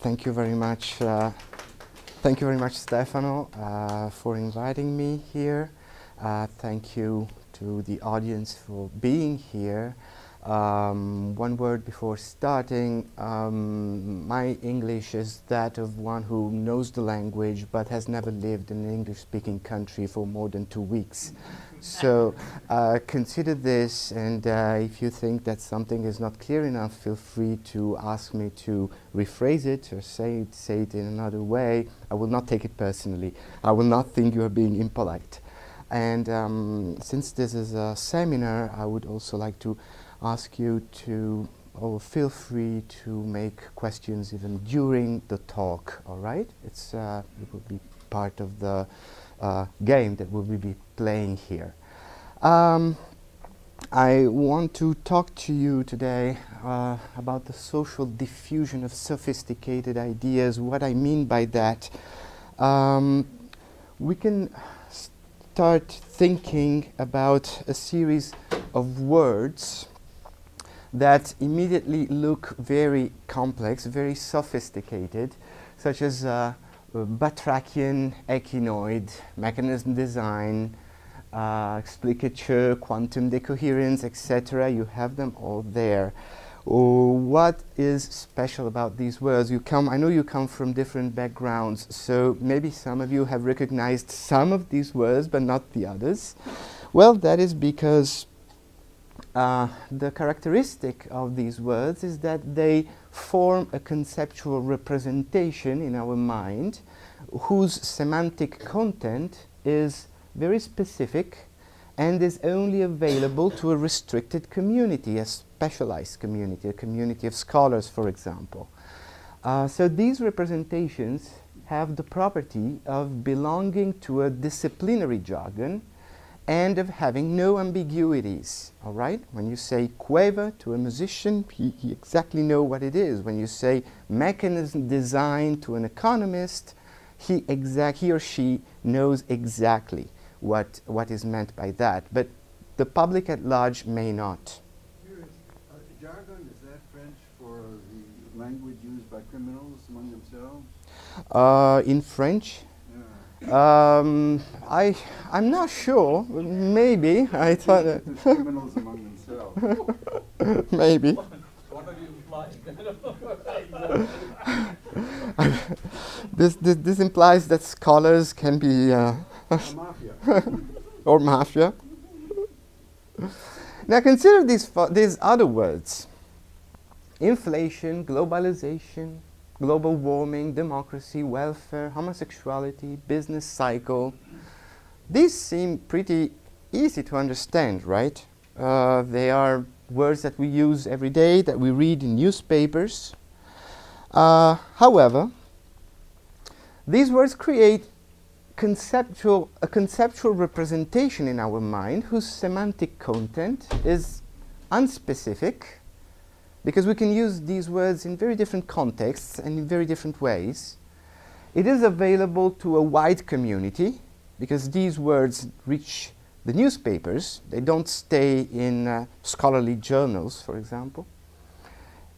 thank you very much. Uh, thank you very much, Stefano, uh, for inviting me here. Uh, thank you to the audience for being here. Um, one word before starting. Um, my English is that of one who knows the language but has never lived in an English-speaking country for more than two weeks. So uh, consider this, and uh, if you think that something is not clear enough, feel free to ask me to rephrase it or say it, say it in another way. I will not take it personally. I will not think you are being impolite. And um, since this is a seminar, I would also like to ask you to or feel free to make questions even during the talk, all right? It's, uh, it will be part of the uh, game that we will be playing here. Um, I want to talk to you today uh, about the social diffusion of sophisticated ideas. What I mean by that, um, we can start thinking about a series of words that immediately look very complex, very sophisticated, such as uh, batrachian echinoid, mechanism design, uh, explicature, quantum decoherence, etc. You have them all there. Oh, what is special about these words? You come, I know you come from different backgrounds, so maybe some of you have recognized some of these words, but not the others. Well, that is because uh, the characteristic of these words is that they form a conceptual representation in our mind whose semantic content is very specific and is only available to a restricted community, a specialized community, a community of scholars, for example. Uh, so these representations have the property of belonging to a disciplinary jargon and of having no ambiguities. All right? When you say quaver to a musician, he, he exactly know what it is. When you say mechanism design to an economist, he, exact, he or she knows exactly what, what is meant by that. But the public at large may not. Uh, jargon, is that French for the language used by criminals among themselves? Uh, in French, um, I, I'm not sure. Maybe. I thought that. criminals among themselves. Maybe. What are you implying? this, this, this implies that scholars can be. Uh, mafia. or mafia. Now consider these, these other words. Inflation, globalization, global warming, democracy, welfare, homosexuality, business cycle. These seem pretty easy to understand, right? Uh, they are words that we use every day, that we read in newspapers. Uh, however, these words create conceptual, a conceptual representation in our mind whose semantic content is unspecific because we can use these words in very different contexts and in very different ways. It is available to a wide community because these words reach the newspapers. They don't stay in uh, scholarly journals, for example.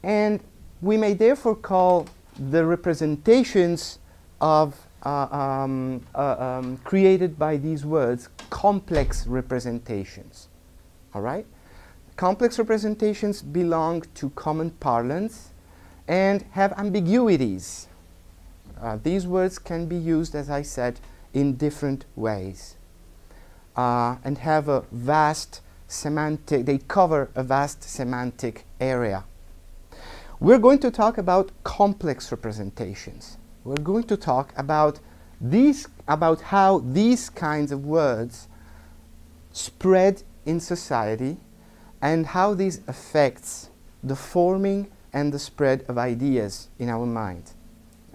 And we may therefore call the representations of uh, um, uh, um, created by these words complex representations. All right? Complex representations belong to common parlance and have ambiguities. Uh, these words can be used, as I said, in different ways uh, and have a vast semantic, they cover a vast semantic area. We're going to talk about complex representations we're going to talk about these about how these kinds of words spread in society and how this affects the forming and the spread of ideas in our mind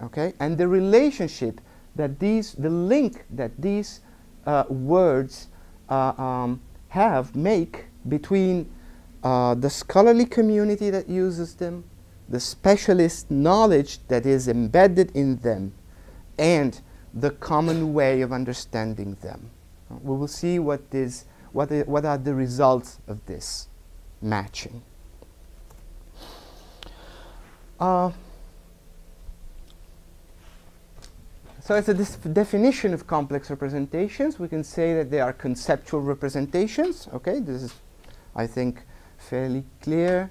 okay and the relationship that these the link that these uh, words uh, um, have make between uh, the scholarly community that uses them the specialist knowledge that is embedded in them and the common way of understanding them. We will see what, is, what, I- what are the results of this matching. Uh, So as a definition of complex representations, we can say that they are conceptual representations. Okay, this is, I think, fairly clear,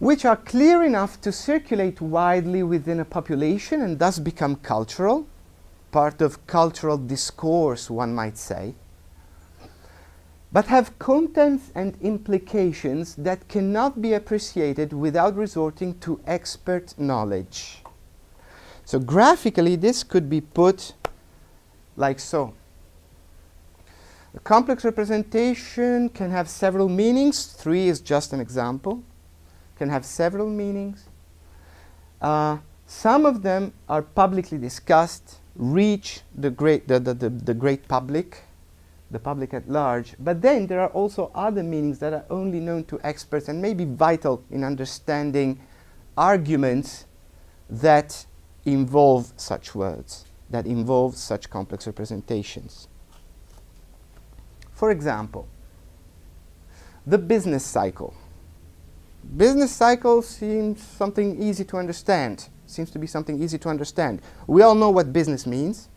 which are clear enough to circulate widely within a population and thus become cultural, part of cultural discourse, one might say, but have contents and implications that cannot be appreciated without resorting to expert knowledge. So graphically, this could be put like so. A complex representation can have several meanings. Three is just an example. Can have several meanings. Uh, some of them are publicly discussed, reach the great, the, the, the, the great public, the public at large. But then there are also other meanings that are only known to experts and may be vital in understanding arguments that involve such words, that involve such complex representations. For example, the business cycle. Business cycle seems something easy to understand, seems to be something easy to understand. We all know what business means.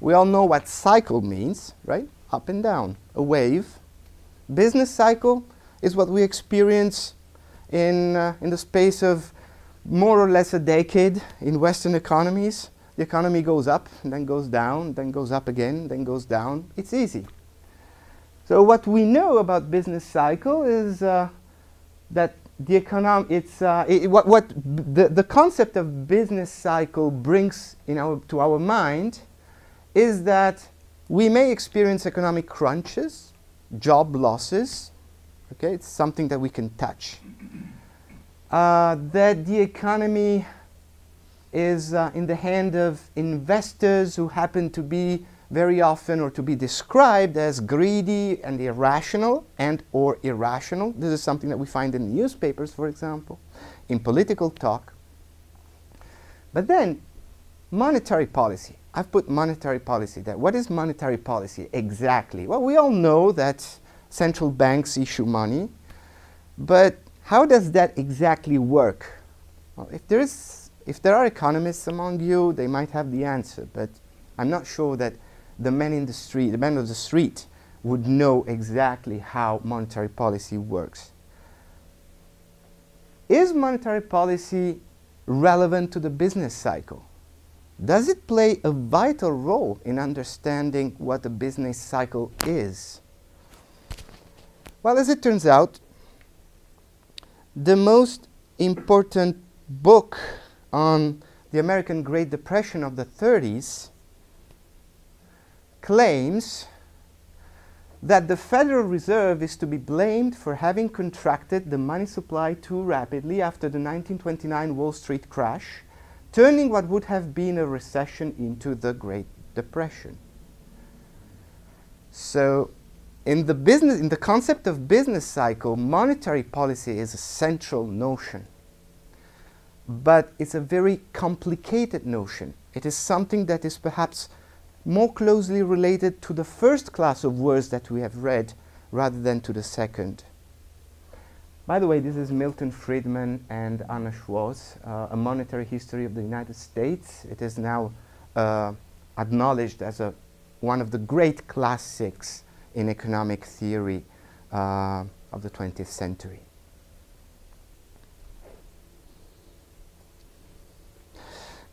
We all know what cycle means, right? Up and down, a wave. Business cycle is what we experience in, uh, in the space of more or less a decade in Western economies. The economy goes up, then goes down, then goes up again, then goes down. It's easy. So what we know about business cycle is uh, that the economic, it's uh, it, what, what the, the concept of business cycle brings in our, to our mind is that we may experience economic crunches, job losses. Okay, it's something that we can touch uh, that the economy is uh, in the hand of investors who happen to be very often or to be described as greedy and irrational and or irrational. This is something that we find in newspapers, for example, in political talk. But then, monetary policy. I've put monetary policy there. What is monetary policy exactly? Well, we all know that central banks issue money, but how does that exactly work? Well, if, there is, if there are economists among you, they might have the answer, but I'm not sure that the men in the street, the men of the street, would know exactly how monetary policy works. Is monetary policy relevant to the business cycle? Does it play a vital role in understanding what a business cycle is? Well, as it turns out, the most important book on the American Great Depression of the 30s claims that the Federal Reserve is to be blamed for having contracted the money supply too rapidly after the 1929 Wall Street crash, turning what would have been a recession into the Great Depression. So in the business, in the concept of business cycle, monetary policy is a central notion. But it's a very complicated notion. It is something that is perhaps more closely related to the first class of words that we have read rather than to the second. By the way, this is Milton Friedman and Anna Schwartz, uh, A Monetary History of the United States. It is now uh, acknowledged as a, one of the great classics in economic theory uh, of the 20th century.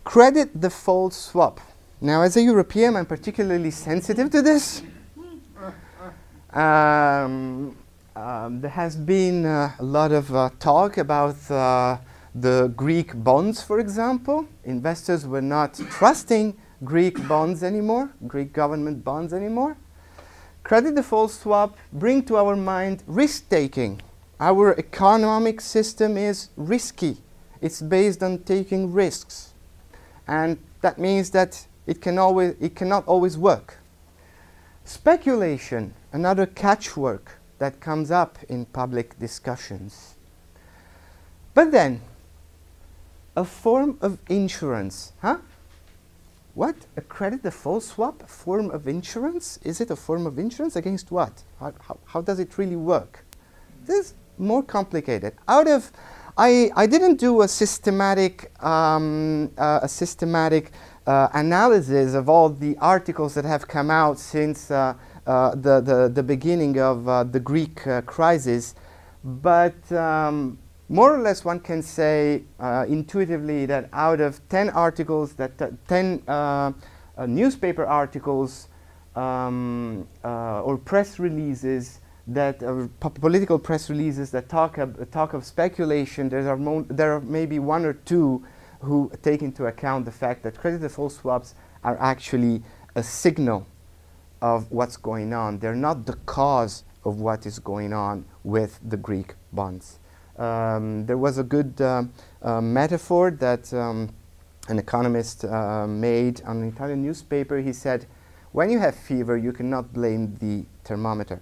Credit default swap. Now, as a European, I'm particularly sensitive to this. Um, um, there has been uh, a lot of uh, talk about uh, the Greek bonds, for example. Investors were not trusting Greek bonds anymore, Greek government bonds anymore. Credit default swap bring to our mind risk-taking. Our economic system is risky. It's based on taking risks. And that means that it, can always, it cannot always work. Speculation, another catchword that comes up in public discussions. But then, a form of insurance, huh? What? A credit default swap? Form of insurance? Is it a form of insurance against what? How, how, how does it really work? This is more complicated. Out of, I, I didn't do a systematic, um, uh, a systematic uh, analysis of all the articles that have come out since uh, the, the, the beginning of uh, the Greek uh, crisis. But um, more or less, one can say uh, intuitively that out of 10 articles, that 10 newspaper articles um, or press releases that uh, political press releases that talk, ab talk of speculation, there are, there are maybe one or two who take into account the fact that credit default swaps are actually a signal of what's going on. They're not the cause of what is going on with the Greek bonds. Um, there was a good uh, uh, metaphor that um, an economist uh, made on an Italian newspaper. He said, when you have fever, you cannot blame the thermometer.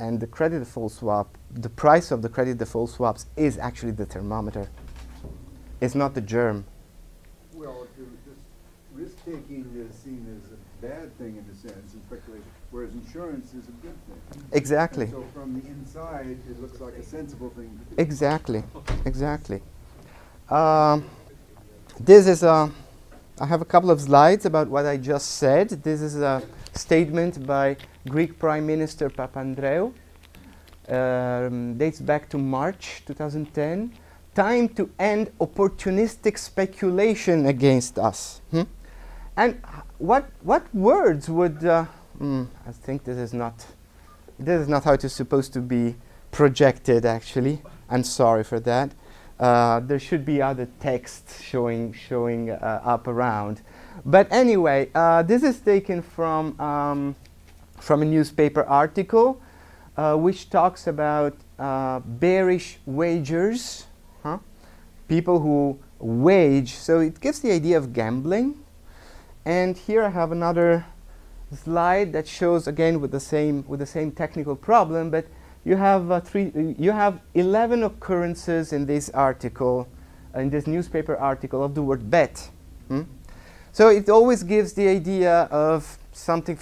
And the credit default swap, the price of the credit default swaps is actually the thermometer. It's not the germ. Well, risk taking is seen as bad thing in a sense in speculation, whereas insurance is a good thing. Exactly. And so from the inside, it looks like a sensible thing to do. Exactly, exactly. Um, this is a, I have a couple of slides about what I just said. This is a statement by Greek Prime Minister Papandreou. Um, dates back to March 2010 time to end opportunistic speculation against us. Hmm? And what, what words would, uh, mm, I think this is not, this is not how it is supposed to be projected actually. I'm sorry for that. Uh, there should be other text showing, showing uh, up around. But anyway, uh, this is taken from, um, from a newspaper article uh, which talks about uh, bearish wagers people who wage. So it gives the idea of gambling. And here I have another slide that shows again with the same with the same technical problem, but you have uh, three. you have 11 occurrences in this article, in this newspaper article of the word bet. Hmm? So it always gives the idea of something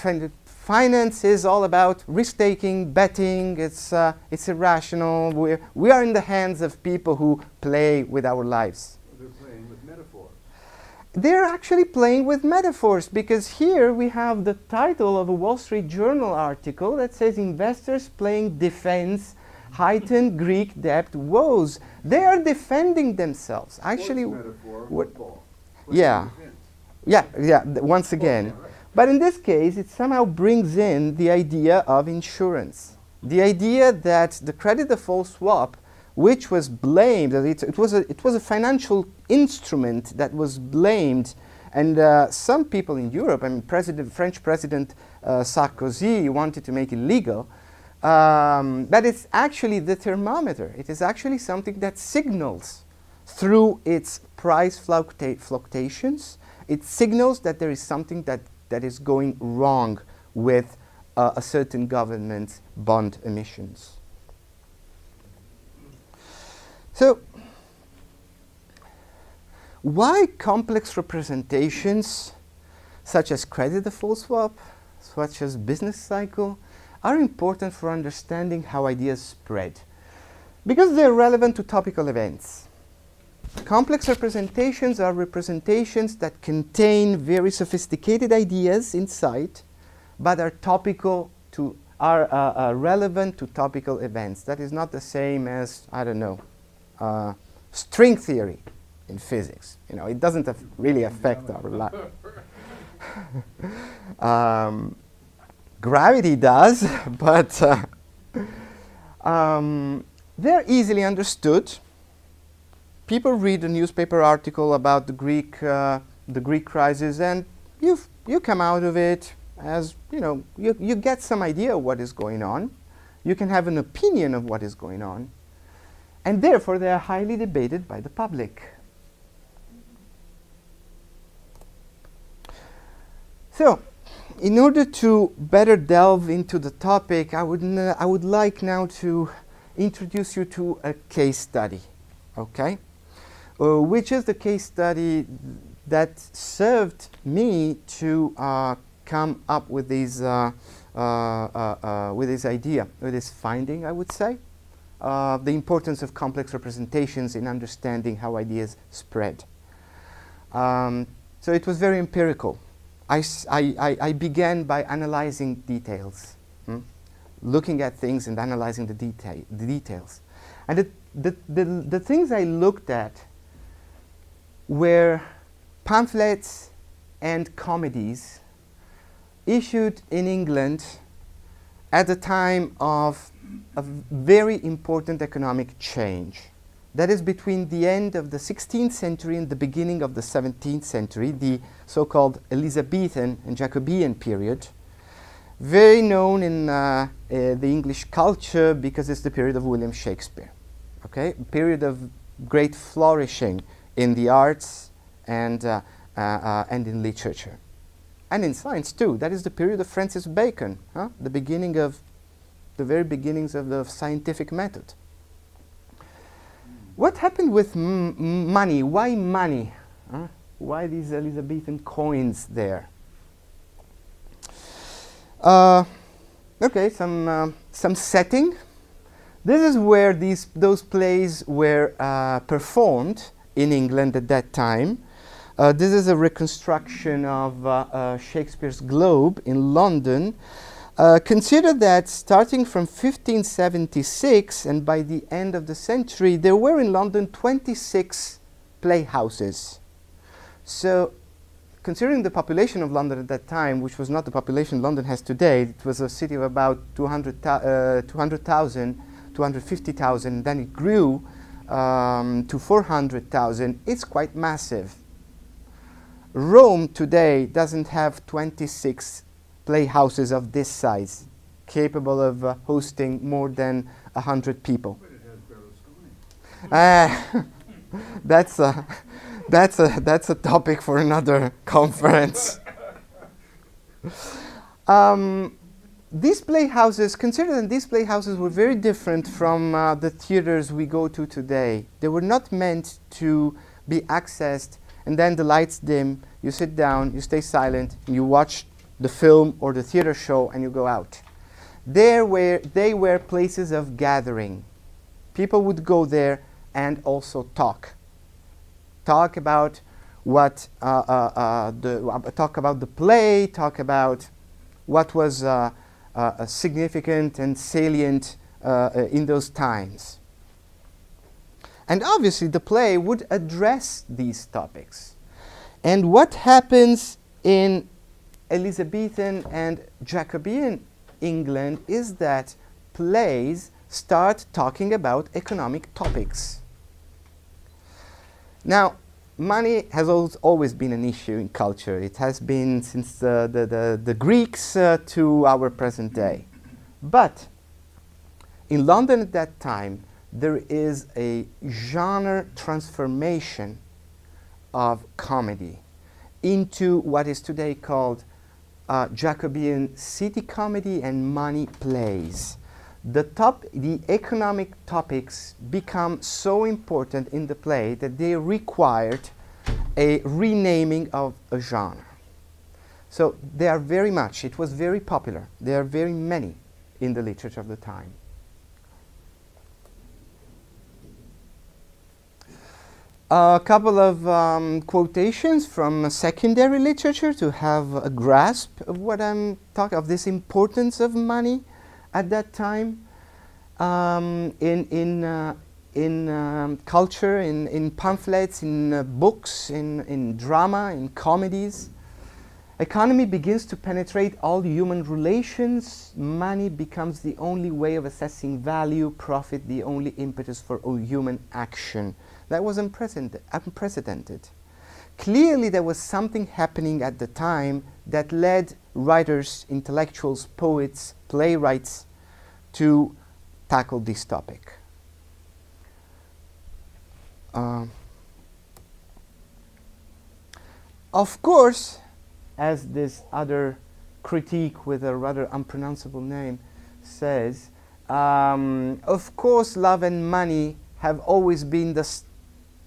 finance is all about risk-taking, betting. It's, uh, it's irrational. We're, we are in the hands of people who play with our lives. They're playing with metaphors. They're actually playing with metaphors because here we have the title of a Wall Street Journal article that says investors playing defense heightened Greek debt woes. They are defending themselves. Actually, metaphor. Yeah. Yeah, yeah, once again. But in this case, it somehow brings in the idea of insurance. The idea that the credit default swap, which was blamed, it, it, was, a, it was a financial instrument that was blamed, and uh, some people in Europe, I mean, President, French President uh, Sarkozy wanted to make it legal, um, but it's actually the thermometer. It is actually something that signals through its price fluctuations. It signals that there is something that that is going wrong with uh, a certain government's bond emissions. So, why complex representations such as credit default swap, such as business cycle, are important for understanding how ideas spread? Because they're relevant to topical events. Complex representations are representations that contain very sophisticated ideas inside, but are topical to are uh, uh, relevant to topical events. That is not the same as I don't know uh, string theory in physics. You know, it doesn't really affect our life. um, gravity does, but uh, um, they're easily understood people read a newspaper article about the Greek, uh, the Greek crisis, and you you come out of it as you know you you get some idea of what is going on. You can have an opinion of what is going on, and therefore they are highly debated by the public. So, in order to better delve into the topic, I would I would like now to introduce you to a case study. Okay uh, which is the case study that served me to uh, come up with this, uh, uh, uh, with this idea, with this finding, I would say. The importance of complex representations in understanding how ideas spread. Um, So it was very empirical. I began by analyzing details, hmm? looking at things and analyzing the, detail, the details. And the, the, the, the things I looked at were pamphlets and comedies issued in England at the time of a very important economic change. That is between the end of the 16th century and the beginning of the 17th century, the so-called Elizabethan and Jacobean period, very known in uh, uh, the English culture because it's the period of William Shakespeare. Okay, a period of great flourishing in the arts and uh, uh, uh, and in literature, and in science too. That is the period of Francis Bacon, huh? the beginning of the very beginnings of the scientific method. What happened with money? Why money? huh? Why these Elizabethan coins there? Uh, okay, some uh, some setting. This is where these those plays were uh, performed in England at that time. Uh, this is a reconstruction of uh, uh, Shakespeare's Globe in London. Uh, consider that starting from 1576 and by the end of the century, there were in London 26 playhouses. So, considering the population of London at that time, which was not the population London has today, it was a city of about 200,000, uh, 200,000 250,000, then it grew um, to 400,000. It's quite massive. Rome today doesn't have 26 playhouses of this size, capable of uh, hosting more than 100 people. But it has Berlusconi. Uh, that's a that's a that's a topic for another conference. um, these playhouses, consider that these playhouses were very different from uh, the theaters we go to today. They were not meant to be accessed and then the lights dim, you sit down, you stay silent, you watch the film or the theater show and you go out. There were, they were places of gathering. People would go there and also talk. Talk about what uh, uh, uh, the talk about the play. Talk about what was uh, uh, uh, significant and salient in those times. And obviously, the play would address these topics. And what happens in Elizabethan and Jacobean England is that plays start talking about economic topics. Now, money has al- always been an issue in culture. It has been since the, the, the, Greeks uh, to our present day. But in London at that time, there is a genre transformation of comedy into what is today called uh, Jacobean city comedy and money plays. The, top, the economic topics become so important in the play that they required a renaming of a genre. So they are very much, it was very popular. There are very many in the literature of the time. A couple of um, quotations from secondary literature to have a grasp of what I'm talking of this importance of money at that time um, in in uh, in um, culture, in in pamphlets, in uh, books, in in drama, in comedies. Economy begins to penetrate all human relations. Money becomes the only way of assessing value, profit, the only impetus for all human action. That was unprecedented. unprecedented. Clearly, there was something happening at the time that led writers, intellectuals, poets, playwrights to tackle this topic. Um, of course, as this other critique with a rather unpronounceable name says, um, of course, love and money have always been the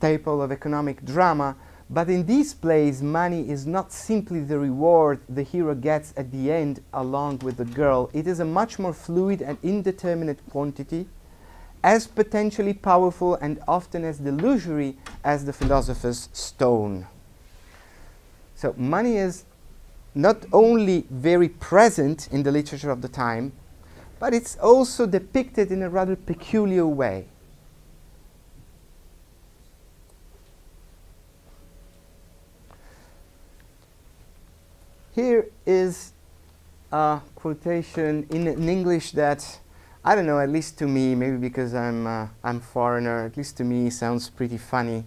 staple of economic drama, but in these plays, money is not simply the reward the hero gets at the end along with the girl. It is a much more fluid and indeterminate quantity, as potentially powerful and often as delusory as the philosopher's stone. So money is not only very present in the literature of the time, but it's also depicted in a rather peculiar way. Here is a quotation in, in English that I don't know, at least to me, maybe because I'm uh, I'm foreigner, at least to me sounds pretty funny.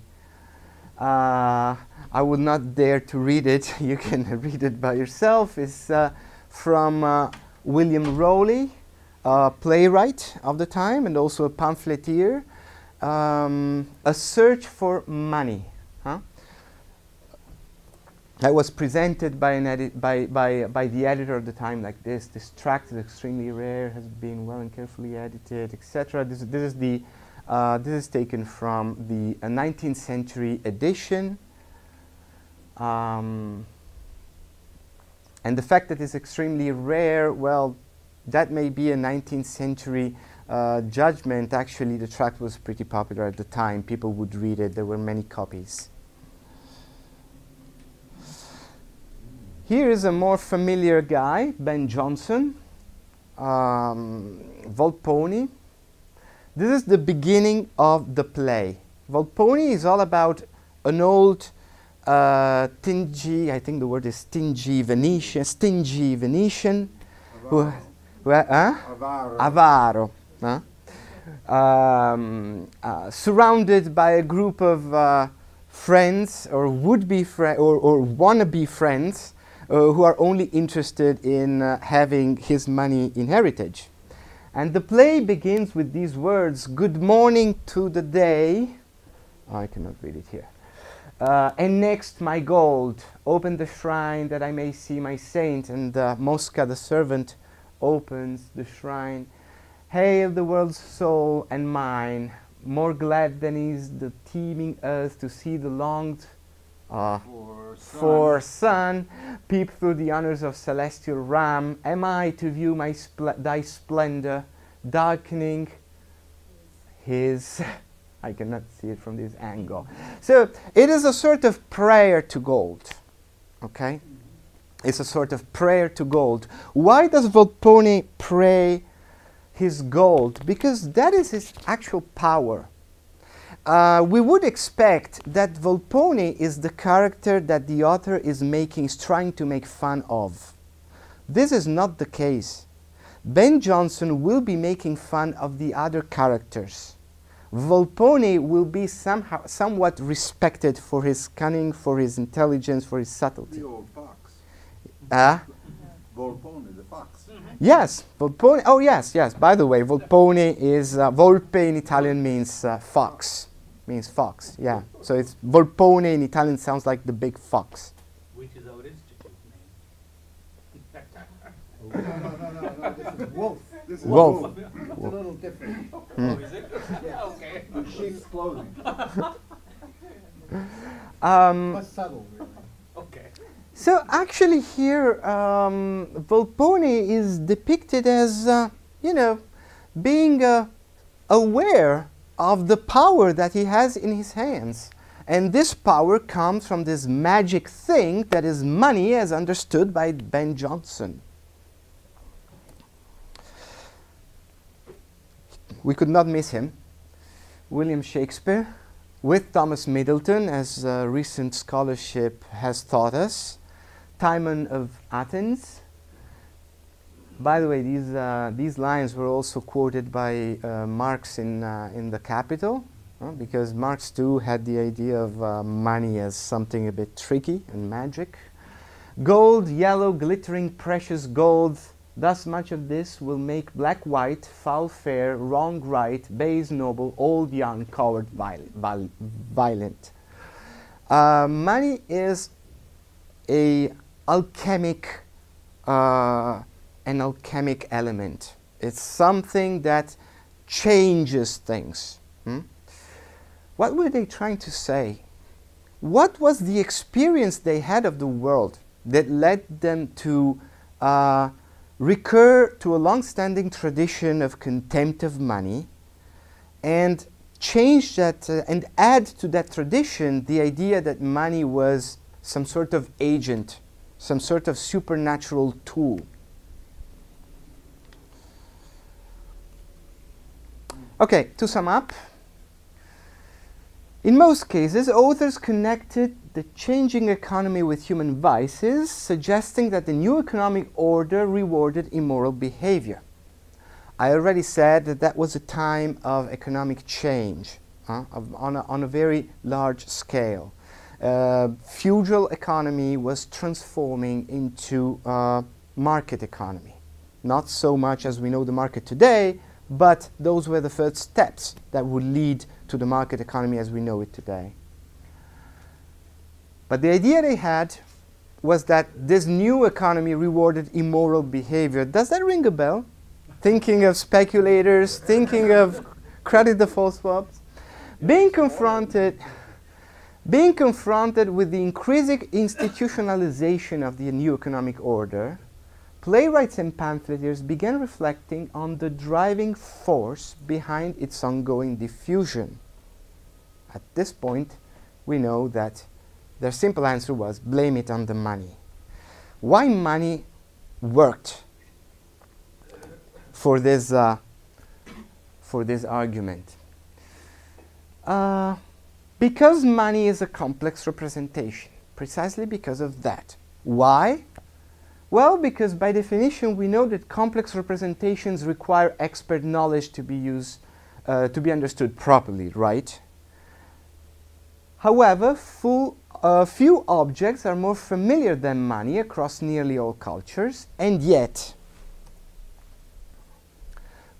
Uh, I would not dare to read it. you can read it by yourself. It's uh, from uh, William Rowley, a playwright of the time and also a pamphleteer. Um, a search for money. Huh? That was presented by, by, by, by the editor at the time like this. This tract is extremely rare, has been well and carefully edited, etc. This, this is the uh, this is taken from the uh, 19th century edition. Um, and the fact that it's extremely rare, well, that may be a 19th century uh, judgment. Actually, the tract was pretty popular at the time. People would read it. There were many copies. Here is a more familiar guy, Ben Jonson, um, Volpone, this is the beginning of the play. Volpone is all about an old uh, stingy, I think the word is stingy Venetian, stingy Venetian, who, who uh, Avaro. Avaro, huh? um, uh, surrounded by a group of uh, friends or would-be friends or, or wannabe friends who are only interested in uh, having his money in heritage. And the play begins with these words Good morning to the day. Oh, I cannot read it here. Uh, and next, my gold. Open the shrine that I may see my saint. And uh, Mosca, the servant, opens the shrine. Hail the world's soul and mine. More glad than is the teeming earth to see the longed uh, For sun. peep through the honors of celestial ram. Am I to view my spl- thy splendor, darkening his? I cannot see it from this angle. So it is a sort of prayer to gold. Okay, it's a sort of prayer to gold. Why does Volpone pray his gold? Because that is his actual power. Uh, we would expect that Volpone is the character that the author is making, is trying to make fun of. This is not the case. Ben Jonson will be making fun of the other characters. Volpone will be somehow somewhat respected for his cunning, for his intelligence, for his subtlety. The old fox. Ah, Volpone, the fox. yes, Volpone. Oh, yes, yes. By the way, Volpone is uh, Volpe in Italian means uh, fox, means fox. Yeah. So it's Volpone in Italian sounds like the big fox. Which is our institute name. No, no, no, no, no, this is wolf. This is Wolf. wolf. It's a little different. Oh, is it? Okay. In sheep's clothing. Um, Less subtle, really. Okay. So actually here, um, Volpone is depicted as, uh, you know, being uh, aware of the power that he has in his hands. And this power comes from this magic thing that is money as understood by Ben Jonson. We could not miss him. William Shakespeare, with Thomas Middleton, as uh, recent scholarship has taught us. Timon of Athens. By the way, these, uh, these lines were also quoted by uh, Marx in, uh, in The Capital, because Marx too had the idea of uh, money as something a bit tricky and magic. Gold, yellow, glittering, precious gold. Thus much of this will make black white, foul fair, wrong right, base noble, old young, coward viol- violent. Uh, money is a alchemic uh, an alchemic element it's something that changes things hmm? what were they trying to say what was the experience they had of the world that led them to uh, recur to a long-standing tradition of contempt of money and change that uh, and add to that tradition the idea that money was some sort of agent, some sort of supernatural tool. Okay, to sum up, in most cases, authors connected the changing economy with human vices, suggesting that the new economic order rewarded immoral behavior. I already said that that was a time of economic change uh, of, on, a, on, a, very large scale. Uh, feudal economy was transforming into a market economy. Not so much as we know the market today, but those were the first steps that would lead to the market economy as we know it today. But the idea they had was that this new economy rewarded immoral behavior. Does that ring a bell? thinking of speculators, thinking of credit default swaps, being confronted, being confronted with the increasing institutionalization of the new economic order, playwrights and pamphleteers began reflecting on the driving force behind its ongoing diffusion. At this point, we know that their simple answer was blame it on the money. Why money worked for this, uh, for this argument? Uh, because money is a complex representation, precisely because of that. Why? Well, because by definition we know that complex representations require expert knowledge to be used, uh, to be understood properly, right? However, full, uh, few objects are more familiar than money across nearly all cultures, and yet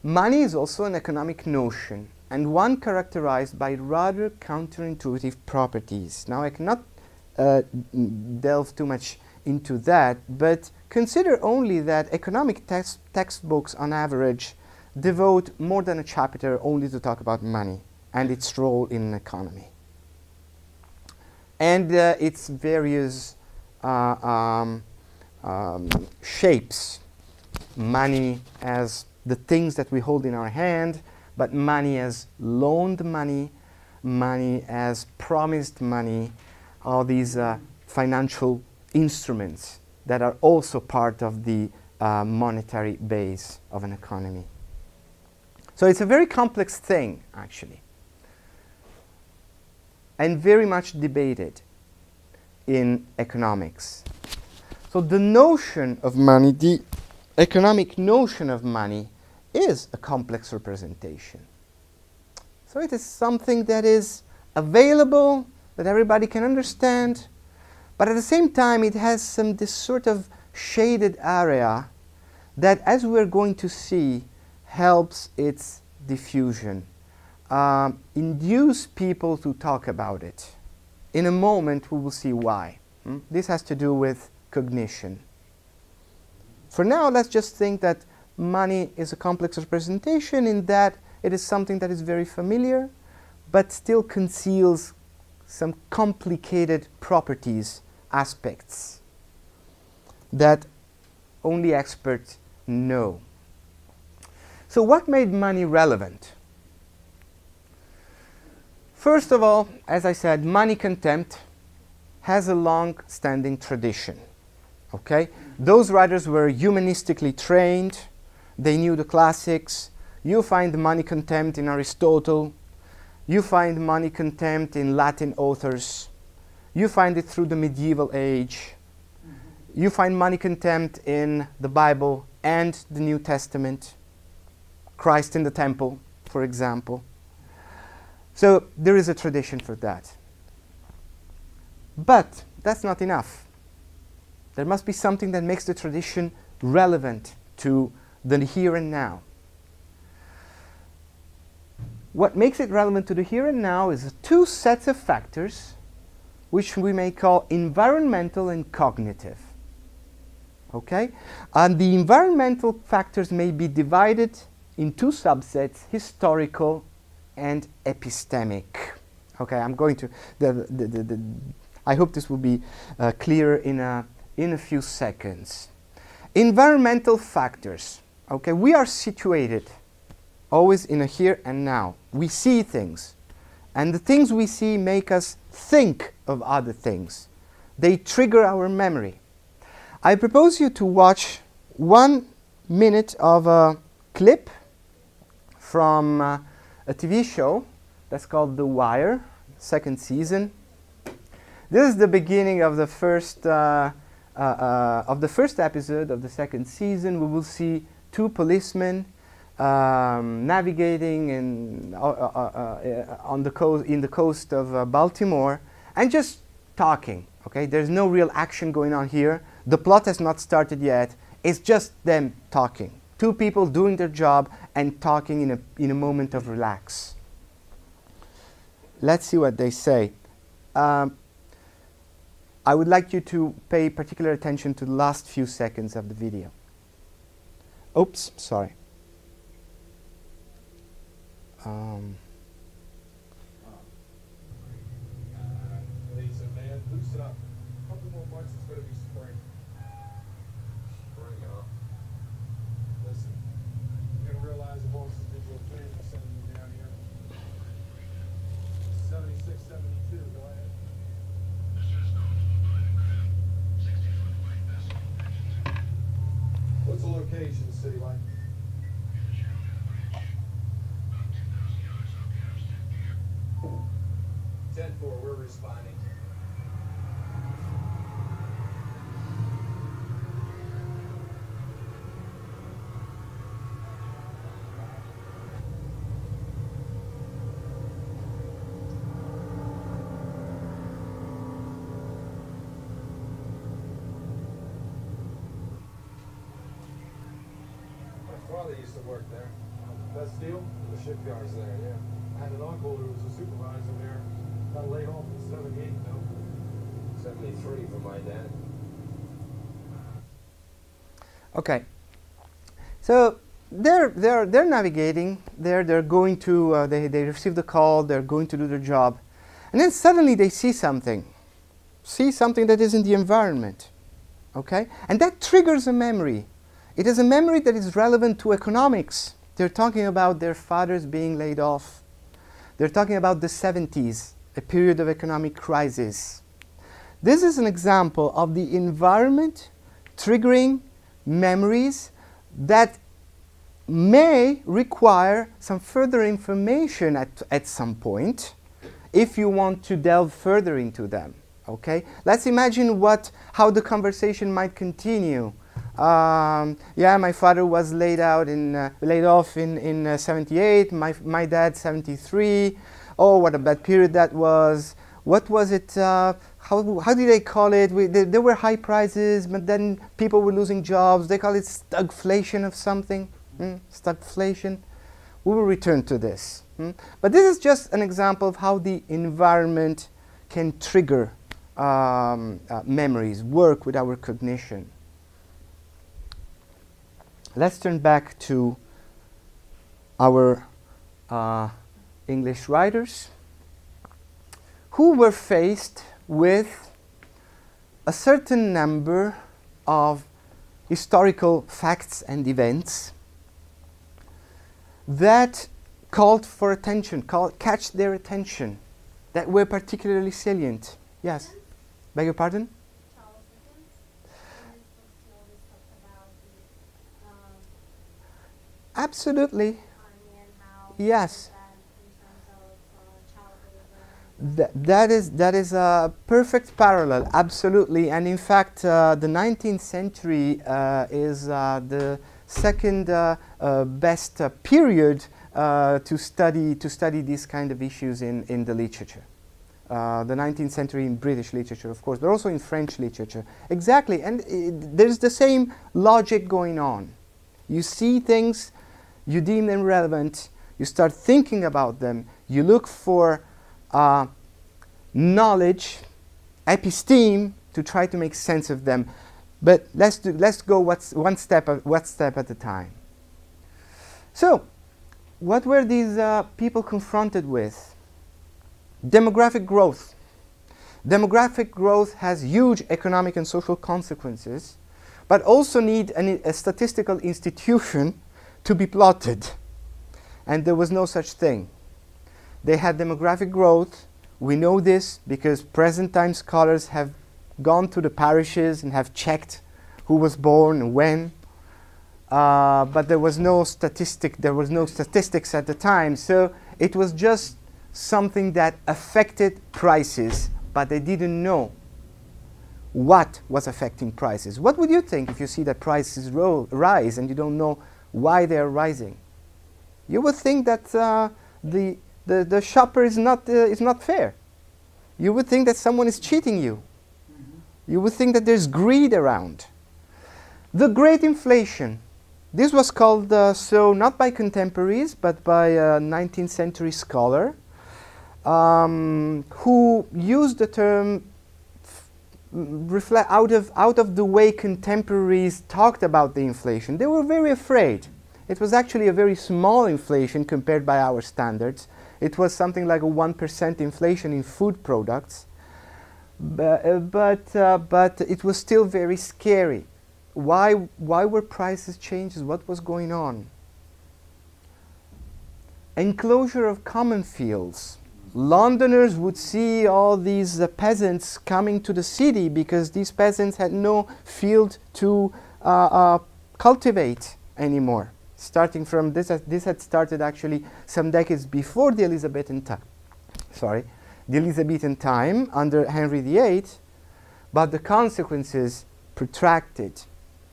money is also an economic notion and one characterized by rather counterintuitive properties. Now, I cannot uh, delve too much into that, but consider only that economic text textbooks on average devote more than a chapter only to talk about money and its role in an economy. And uh, its various uh, um, um, shapes, money as the things that we hold in our hand, but money as loaned money, money as promised money, all these uh, financial instruments that are also part of the uh, monetary base of an economy. So it's a very complex thing, actually, and very much debated in economics. So the notion of money, the economic notion of money, is a complex representation. So it is something that is available, that everybody can understand, but at the same time it has some this sort of shaded area that, as we're going to see, helps its diffusion, um, induce people to talk about it. In a moment, we will see why. Hmm? This has to do with cognition. For now, let's just think that money is a complex representation in that it is something that is very familiar, but still conceals some complicated properties, aspects that only experts know. So what made money relevant? First of all, as I said, money contempt has a long-standing tradition. Okay? Those writers were humanistically trained, they knew the classics. You find money contempt in Aristotle. You find money contempt in Latin authors. You find it through the medieval age. You find money contempt in the Bible and the New Testament. Christ in the temple, for example. So there is a tradition for that. But that's not enough. There must be something that makes the tradition relevant to the here and now. What makes it relevant to the here and now is two sets of factors which we may call environmental and cognitive. Okay? And the environmental factors may be divided in two subsets, historical and epistemic. Okay, I'm going to, the, the, the, the I hope this will be uh, clear in a, in a few seconds. Environmental factors. Okay, we are situated always in a here and now. We see things, and the things we see make us think of other things. they trigger our memory. I propose you to watch one minute of a clip from uh, a TV show that's called The Wire, second season. This is the beginning of the first uh, uh, uh, of the first episode of the second season. We will see two policemen um, navigating in, uh, uh, on the coast in the coast of Baltimore and just talking. Okay, there's no real action going on here. The plot has not started yet. It's just them talking. Two people doing their job and talking in a, in a moment of relax. Let's see what they say. Um, I would like you to pay particular attention to the last few seconds of the video. Oops, sorry. Um, location, city line? Ten four, we're responding. Father used to work there. That steel? The shipyard's there, yeah. I had an uncle who was a supervisor there. Got laid off in 78, though. 73 for my dad. Okay. So they're, they're, they're navigating there, they're going to, uh, they, they receive the call, they're going to do their job. And then suddenly they see something, see something that is in the environment. Okay? And that triggers a memory. It is a memory that is relevant to economics. They're talking about their fathers being laid off. They're talking about the 70s, a period of economic crisis. This is an example of the environment triggering memories that may require some further information at, at some point if you want to delve further into them. Okay? Let's imagine what, how the conversation might continue um, yeah, my father was laid out in uh, laid off in in uh, 78. My my dad 73. Oh, what a bad period that was. What was it? Uh, how how did they call it? We, they, there were high prices, but then people were losing jobs. They call it stagflation of something. Mm, stagflation. We will return to this. Mm? But this is just an example of how the environment can trigger um, uh, memories, work with our cognition. Let's turn back to our uh, English writers who were faced with a certain number of historical facts and events that called for attention, called, catch their attention, that were particularly salient. Yes? Beg your pardon? Absolutely. Yes. That, that is that is a perfect parallel, absolutely, and in fact, uh, the 19th century uh, is uh, the second uh, uh, best uh, period to study to study these kind of issues in in the literature. the 19th century in British literature, of course, but also in French literature. Exactly, and there's the same logic going on. You see things you deem them relevant, you start thinking about them, you look for uh, knowledge, episteme, to try to make sense of them. But let's, do, let's go what's one step, at, one step at a time. So, what were these uh, people confronted with? Demographic growth. Demographic growth has huge economic and social consequences, but also need an, a statistical institution to be plotted. And there was no such thing. They had demographic growth. We know this because present time scholars have gone to the parishes and have checked who was born and when. Uh, but there was no statistic. There was no statistics at the time, so it was just something that affected prices, but they didn't know what was affecting prices. What would you think if you see that prices rise and you don't know why they are rising? You would think that uh, the, the, the shopper is not, uh, is not fair. You would think that someone is cheating you. You would think that there's greed around. The Great Inflation. This was called uh, so not by contemporaries, but by a 19th century scholar um, who used the term reflect out of out of the way contemporaries talked about the inflation. They were very afraid. It was actually a very small inflation compared by our standards. It was something like a one percent inflation in food products, but uh, but, uh, but it was still very scary. Why why were prices changes? What was going on? Enclosure of common fields Londoners would see all these uh, peasants coming to the city because these peasants had no field to uh, uh, cultivate anymore. Starting from this, this had started actually some decades before the Elizabethan time. Sorry, the Elizabethan time under Henry VIII, but the consequences protracted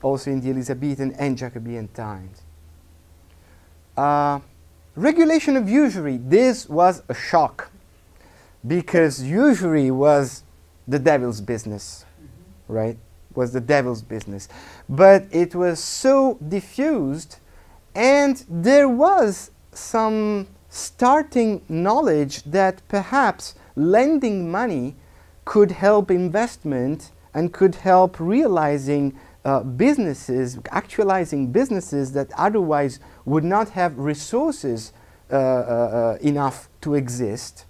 also in the Elizabethan and Jacobean times. Uh, regulation of usury. This was a shock because usury was the devil's business, right? Was the devil's business. But it was so diffused, and there was some starting knowledge that perhaps lending money could help investment and could help realizing uh, businesses, actualizing businesses that otherwise would not have resources uh, uh, uh enough to exist.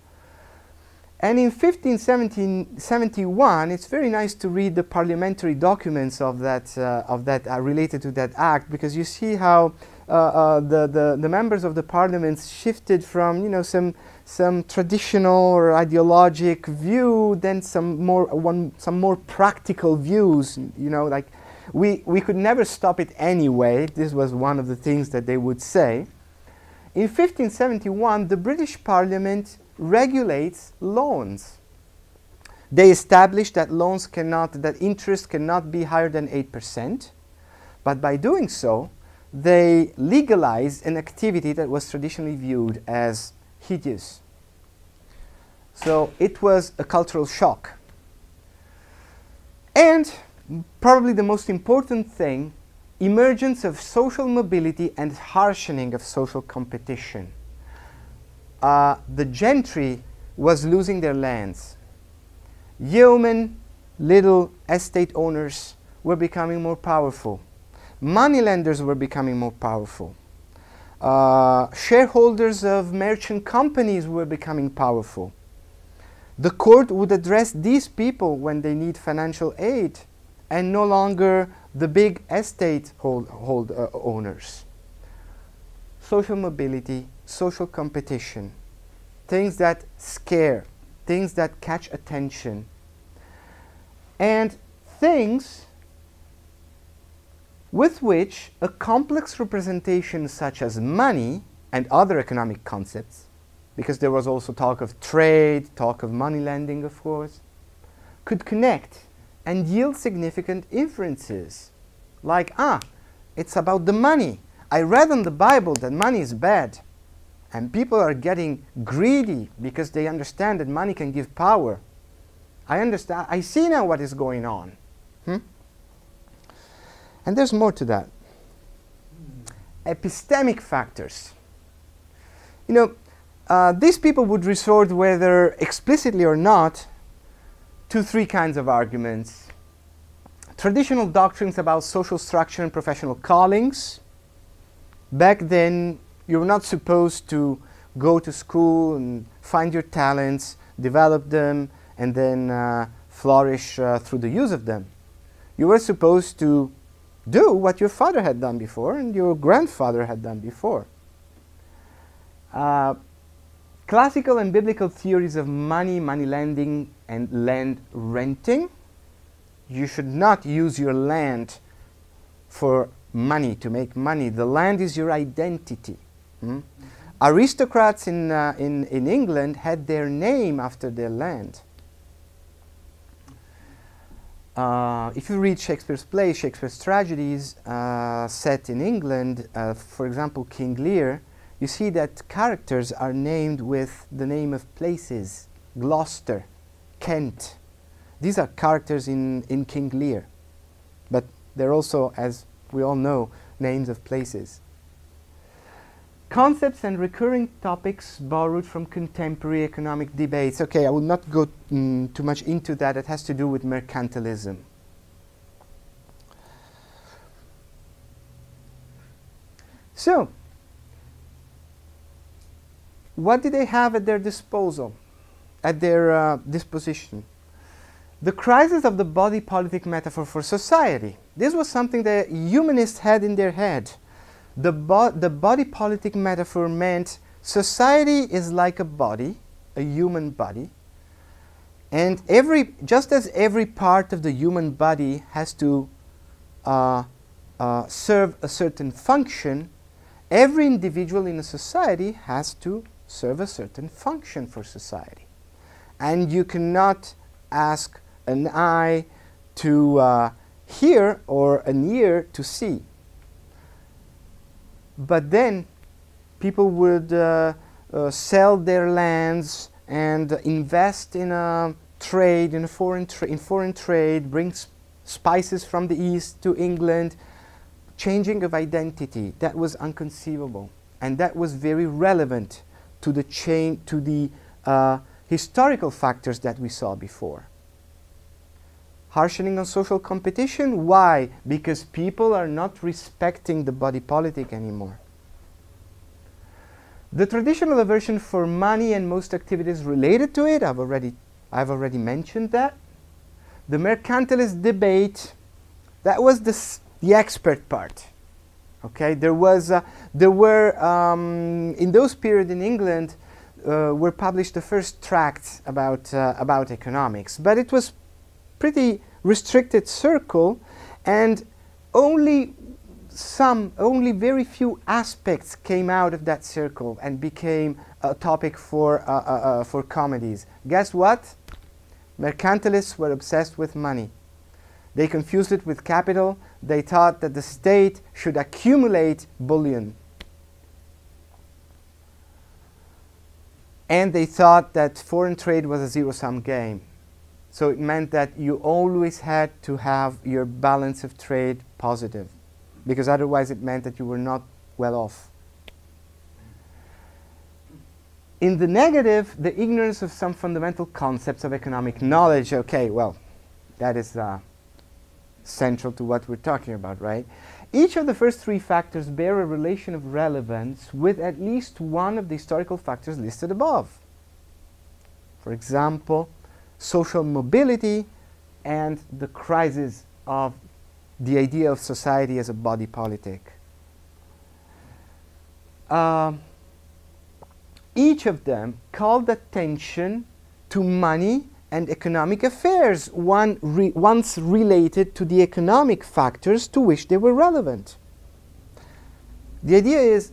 And in 1571, it's very nice to read the parliamentary documents of that, uh, of that uh, related to that act because you see how uh, uh, the, the, the, members of the parliament shifted from you know, some, some traditional or ideologic view, then some more, one, some more practical views. You know, like we, we could never stop it anyway. This was one of the things that they would say. In 1571, the British Parliament regulates loans. They establish that loans cannot, that interest cannot be higher than 8%, but by doing so, they legalize an activity that was traditionally viewed as hideous. So it was a cultural shock. And probably the most important thing, emergence of social mobility and harshening of social competition uh, the gentry was losing their lands. Yeomen, little estate owners, were becoming more powerful. Moneylenders were becoming more powerful. Uh, shareholders of merchant companies were becoming powerful. The court would address these people when they need financial aid and no longer the big estate hold, hold uh, owners. Social mobility social competition, things that scare, things that catch attention, and things with which a complex representation such as money and other economic concepts, because there was also talk of trade, talk of money lending, of course, could connect and yield significant inferences. Like, ah, it's about the money. I read in the Bible that money is bad. And people are getting greedy because they understand that money can give power. I understand. I see now what is going on. Hmm? And there's more to that. Epistemic factors. You know, uh, these people would resort, whether explicitly or not, to three kinds of arguments. Traditional doctrines about social structure and professional callings. Back then, you're not supposed to go to school and find your talents, develop them, and then uh, flourish uh, through the use of them. You were supposed to do what your father had done before and your grandfather had done before. Uh, classical and biblical theories of money, money lending, and land renting you should not use your land for money, to make money. The land is your identity. Hmm? Aristocrats in, uh, in, in England had their name after their land. Uh, if you read Shakespeare's plays, Shakespeare's tragedies uh, set in England, uh, for example, King Lear, you see that characters are named with the name of places Gloucester, Kent. These are characters in, in King Lear, but they're also, as we all know, names of places. Concepts and recurring topics borrowed from contemporary economic debates. Okay, I will not go mm, too much into that. It has to do with mercantilism. So, what did they have at their disposal, at their uh, disposition? The crisis of the body politic metaphor for society. This was something the humanists had in their head. The, bo the body politic metaphor meant society is like a body, a human body, and every, just as every part of the human body has to uh, uh, serve a certain function, every individual in a society has to serve a certain function for society. And you cannot ask an eye to uh, hear or an ear to see. But then people would uh, uh, sell their lands and invest in a trade, in, foreign, tra in foreign trade, bring spices from the east to England, changing of identity. That was unconceivable. And that was very relevant to the, chain, to the uh, historical factors that we saw before. Harshening on social competition. Why? Because people are not respecting the body politic anymore. The traditional aversion for money and most activities related to it, I've already, I've already mentioned that. The mercantilist debate, that was the, the expert part. Okay, there was, uh, there were, um, in those periods in England, uh, were published the first tracts about, uh, about economics, but it was pretty restricted circle and only some, only very few aspects came out of that circle and became a topic for, uh, uh, uh, for comedies. Guess what? Mercantilists were obsessed with money. They confused it with capital. They thought that the state should accumulate bullion. And they thought that foreign trade was a zero-sum game. So it meant that you always had to have your balance of trade positive, because otherwise it meant that you were not well off. In the negative, the ignorance of some fundamental concepts of economic knowledge. Okay, well, that is uh, central to what we're talking about, right? Each of the first three factors bear a relation of relevance with at least one of the historical factors listed above. For example, social mobility and the crisis of the idea of society as a body politic. Uh, each of them called attention to money and economic affairs, one re once related to the economic factors to which they were relevant. The idea is,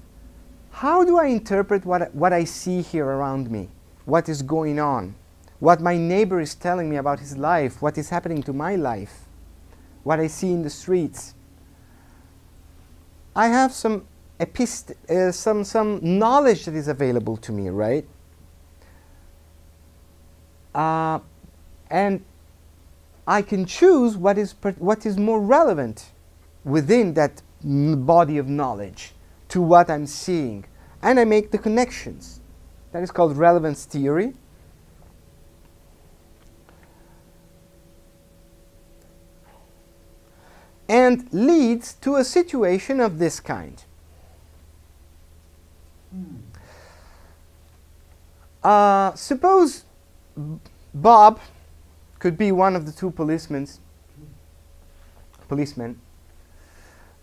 how do I interpret what, what I see here around me? What is going on? What my neighbor is telling me about his life? What is happening to my life? What I see in the streets? I have some epist uh, some, some knowledge that is available to me, right? Uh, and I can choose what is, what is more relevant within that body of knowledge to what I'm seeing. And I make the connections. That is called relevance theory. And leads to a situation of this kind. Uh, suppose Bob could be one of the two policemen. Policemen.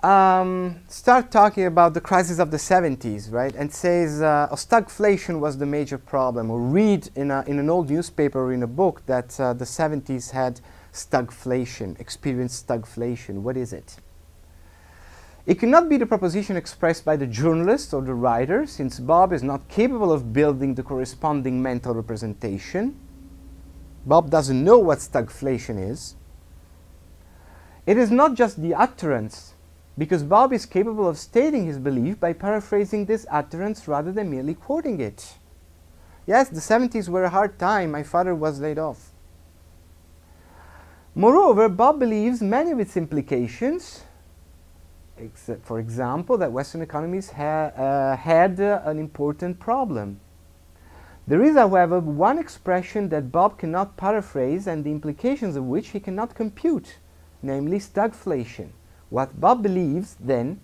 Um, start talking about the crisis of the 70s, right? And says uh, stagflation was the major problem. Or read in, a, in an old newspaper or in a book that uh, the 70s had stagflation, experience stagflation. What is it? It cannot be the proposition expressed by the journalist or the writer, since Bob is not capable of building the corresponding mental representation. Bob doesn't know what stagflation is. It is not just the utterance, because Bob is capable of stating his belief by paraphrasing this utterance rather than merely quoting it. Yes, the 70s were a hard time. My father was laid off. Moreover, Bob believes many of its implications for example, that Western economies ha uh, had uh, an important problem. There is, however, one expression that Bob cannot paraphrase and the implications of which he cannot compute, namely stagflation. What Bob believes, then,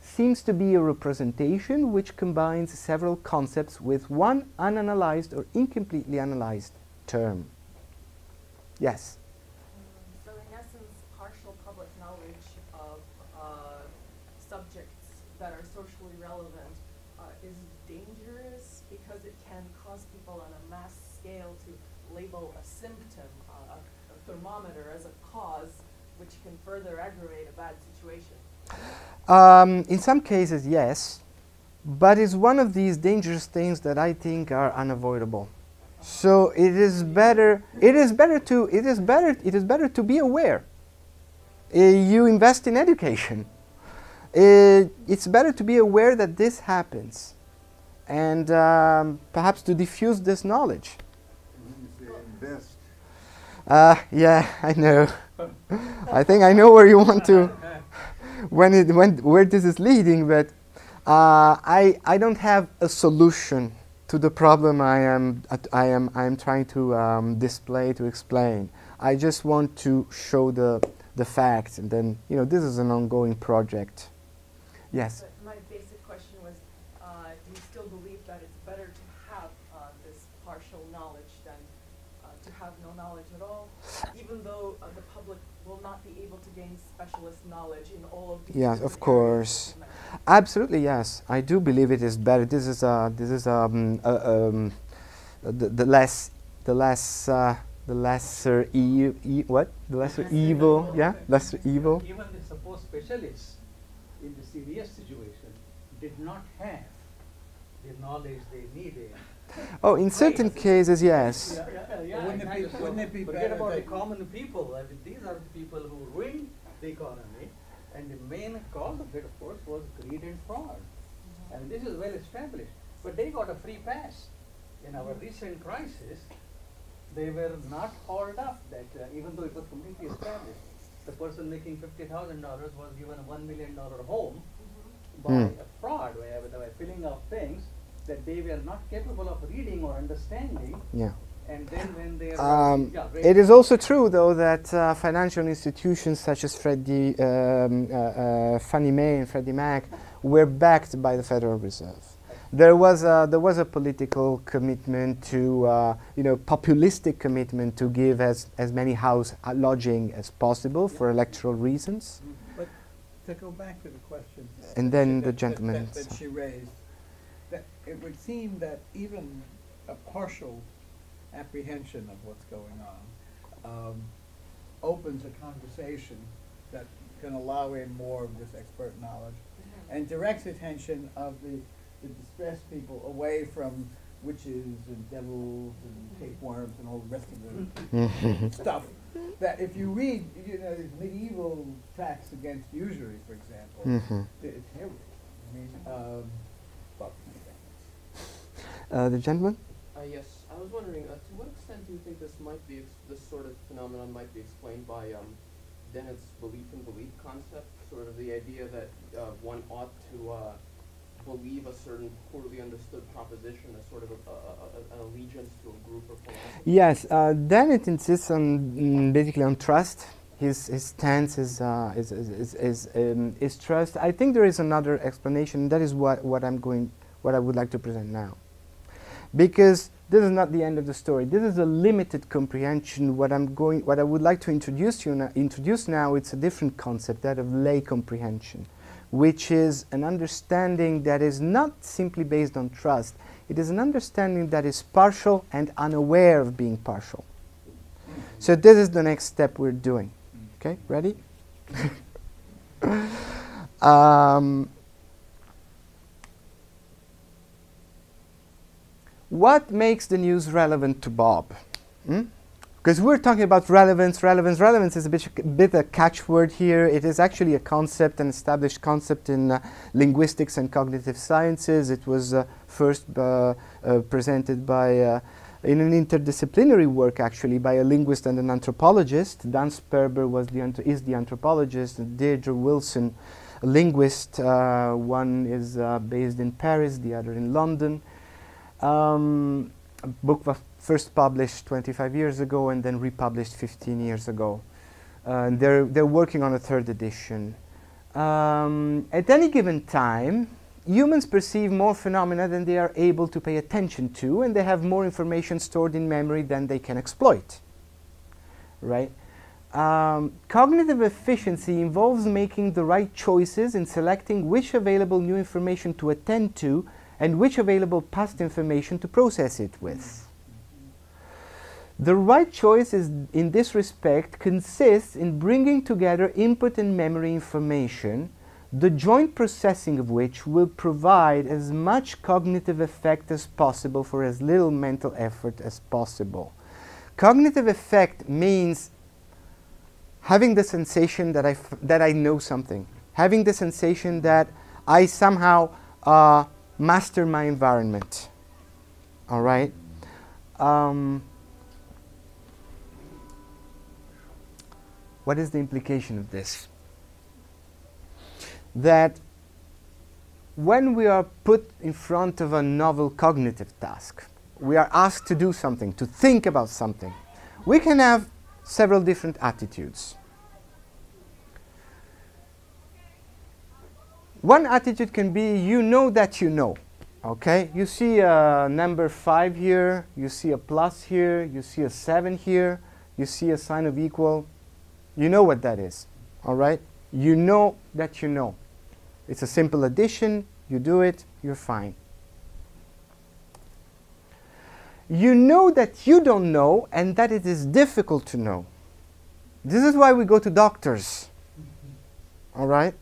seems to be a representation which combines several concepts with one unanalyzed or incompletely analyzed term. Yes? that are socially relevant uh, is dangerous because it can cause people on a mass scale to label a symptom, uh, a, thermometer, as a cause, which can further aggravate a bad situation. Um, in some cases, yes, but it's one of these dangerous things that I think are unavoidable. So it is better. It is better to. It is better. It is better to be aware. Uh, you invest in education it, it's better to be aware that this happens and um, perhaps to diffuse this knowledge. Invest. Uh, yeah, I know. I think I know where you want to, when it, when, where this is leading, but uh, I, I don't have a solution to the problem I am, I am, I am trying to um, display, to explain. I just want to show the, the facts, and then, you know, this is an ongoing project. Yes. But my basic question was, uh, do you still believe that it's better to have uh, this partial knowledge than uh, to have no knowledge at all, even though uh, the public will not be able to gain specialist knowledge in all of Yes, of course. Absolutely, yes. I do believe it is better. This is uh, this is um, uh, um, the, the less the less uh, the lesser e, e what the lesser evil yeah lesser evil. Even the supposed specialists in the serious situation did not have the knowledge they needed. Oh, in certain cases, yes. Yeah, yeah, yeah, Wouldn't it be- so wouldn't it be Forget about the common people, I mean, these are the people who ruin the economy, and the main cause of it, of course, was greed and fraud. And this is well established, but they got a free pass. In our recent crisis, they were not hauled up, that uh, even though it was completely established the person making fifty thousand dollars was given a one million dollar home by Mm. a fraud, where by filling out things that they were not capable of reading or understanding, Yeah. And then when they are Um, it is also true, though, that uh, financial institutions such as Freddie, um, uh, uh, Fannie Mae and Freddie Mac were backed by the Federal Reserve. There was a, there was a political commitment to, uh, you know, populistic commitment to give as, as many house uh, lodging as possible for electoral reasons. But to go back to the question. And then that- the gentleman, That, that so- she raised, that it would seem that even a partial apprehension of what's going on um, opens a conversation that can allow in more of this expert knowledge and directs attention of the, the distressed people away from witches and devils and tapeworms and all the rest of the stuff that if you read, you know, these medieval tracts against usury, for example, Mhm. it's terrible. I mean, um, well. Uh, the gentleman? Uh, yes, I was wondering, uh, to what extent do you think this might be, this sort of phenomenon might be explained by um, Dennett's belief in belief concept, sort of the idea that uh, one ought to uh, believe a certain poorly understood proposition as sort of a, a, a, an allegiance to a group or philosophy? Yes, uh, Dennett insists on mm, basically on trust. His, his stance is, uh, is, is, is, um, is trust. I think there is another explanation. And that is what, what I'm going, what I would like to present now. Because this is not the end of the story. This is a limited comprehension. What I'm going, what I would like to introduce you now, introduce now, it's a different concept, that of lay comprehension, which is an understanding that is not simply based on trust. It is an understanding that is partial and unaware of being partial. So this is the next step we're doing. Okay, ready? um, what makes the news relevant to Bob? Because we're talking about relevance, relevance, relevance is a bit, bit a catchword here. It is actually a concept, an established concept in uh, linguistics and cognitive sciences. It was uh, first uh, uh presented by, uh, in an interdisciplinary work actually, by a linguist and an anthropologist. Dan Sperber was the is the anthropologist, Deirdre Wilson, a linguist. Uh, one is based in Paris, the other in London. Um, a book was first published 25 years ago and then republished 15 years ago. Uh, and they're, they're working on a third edition. Um, at any given time, humans perceive more phenomena than they are able to pay attention to, and they have more information stored in memory than they can exploit. Right? Um, cognitive efficiency involves making the right choices in selecting which available new information to attend to and which available past information to process it with. The right choice is, in this respect consists in bringing together input and memory information, the joint processing of which will provide as much cognitive effect as possible for as little mental effort as possible. Cognitive effect means having the sensation that I, that I know something, having the sensation that I somehow uh, master my environment. All right? Um, what is the implication of this? That when we are put in front of a novel cognitive task, we are asked to do something, to think about something, we can have several different attitudes. One attitude can be you know that you know. Okay, you see a number 5 here, you see a plus here, you see a 7 here, you see a sign of equal. You know what that is. All right? You know that you know. It's a simple addition, you do it, you're fine. You know that you don't know and that it is difficult to know. This is why we go to doctors. All right?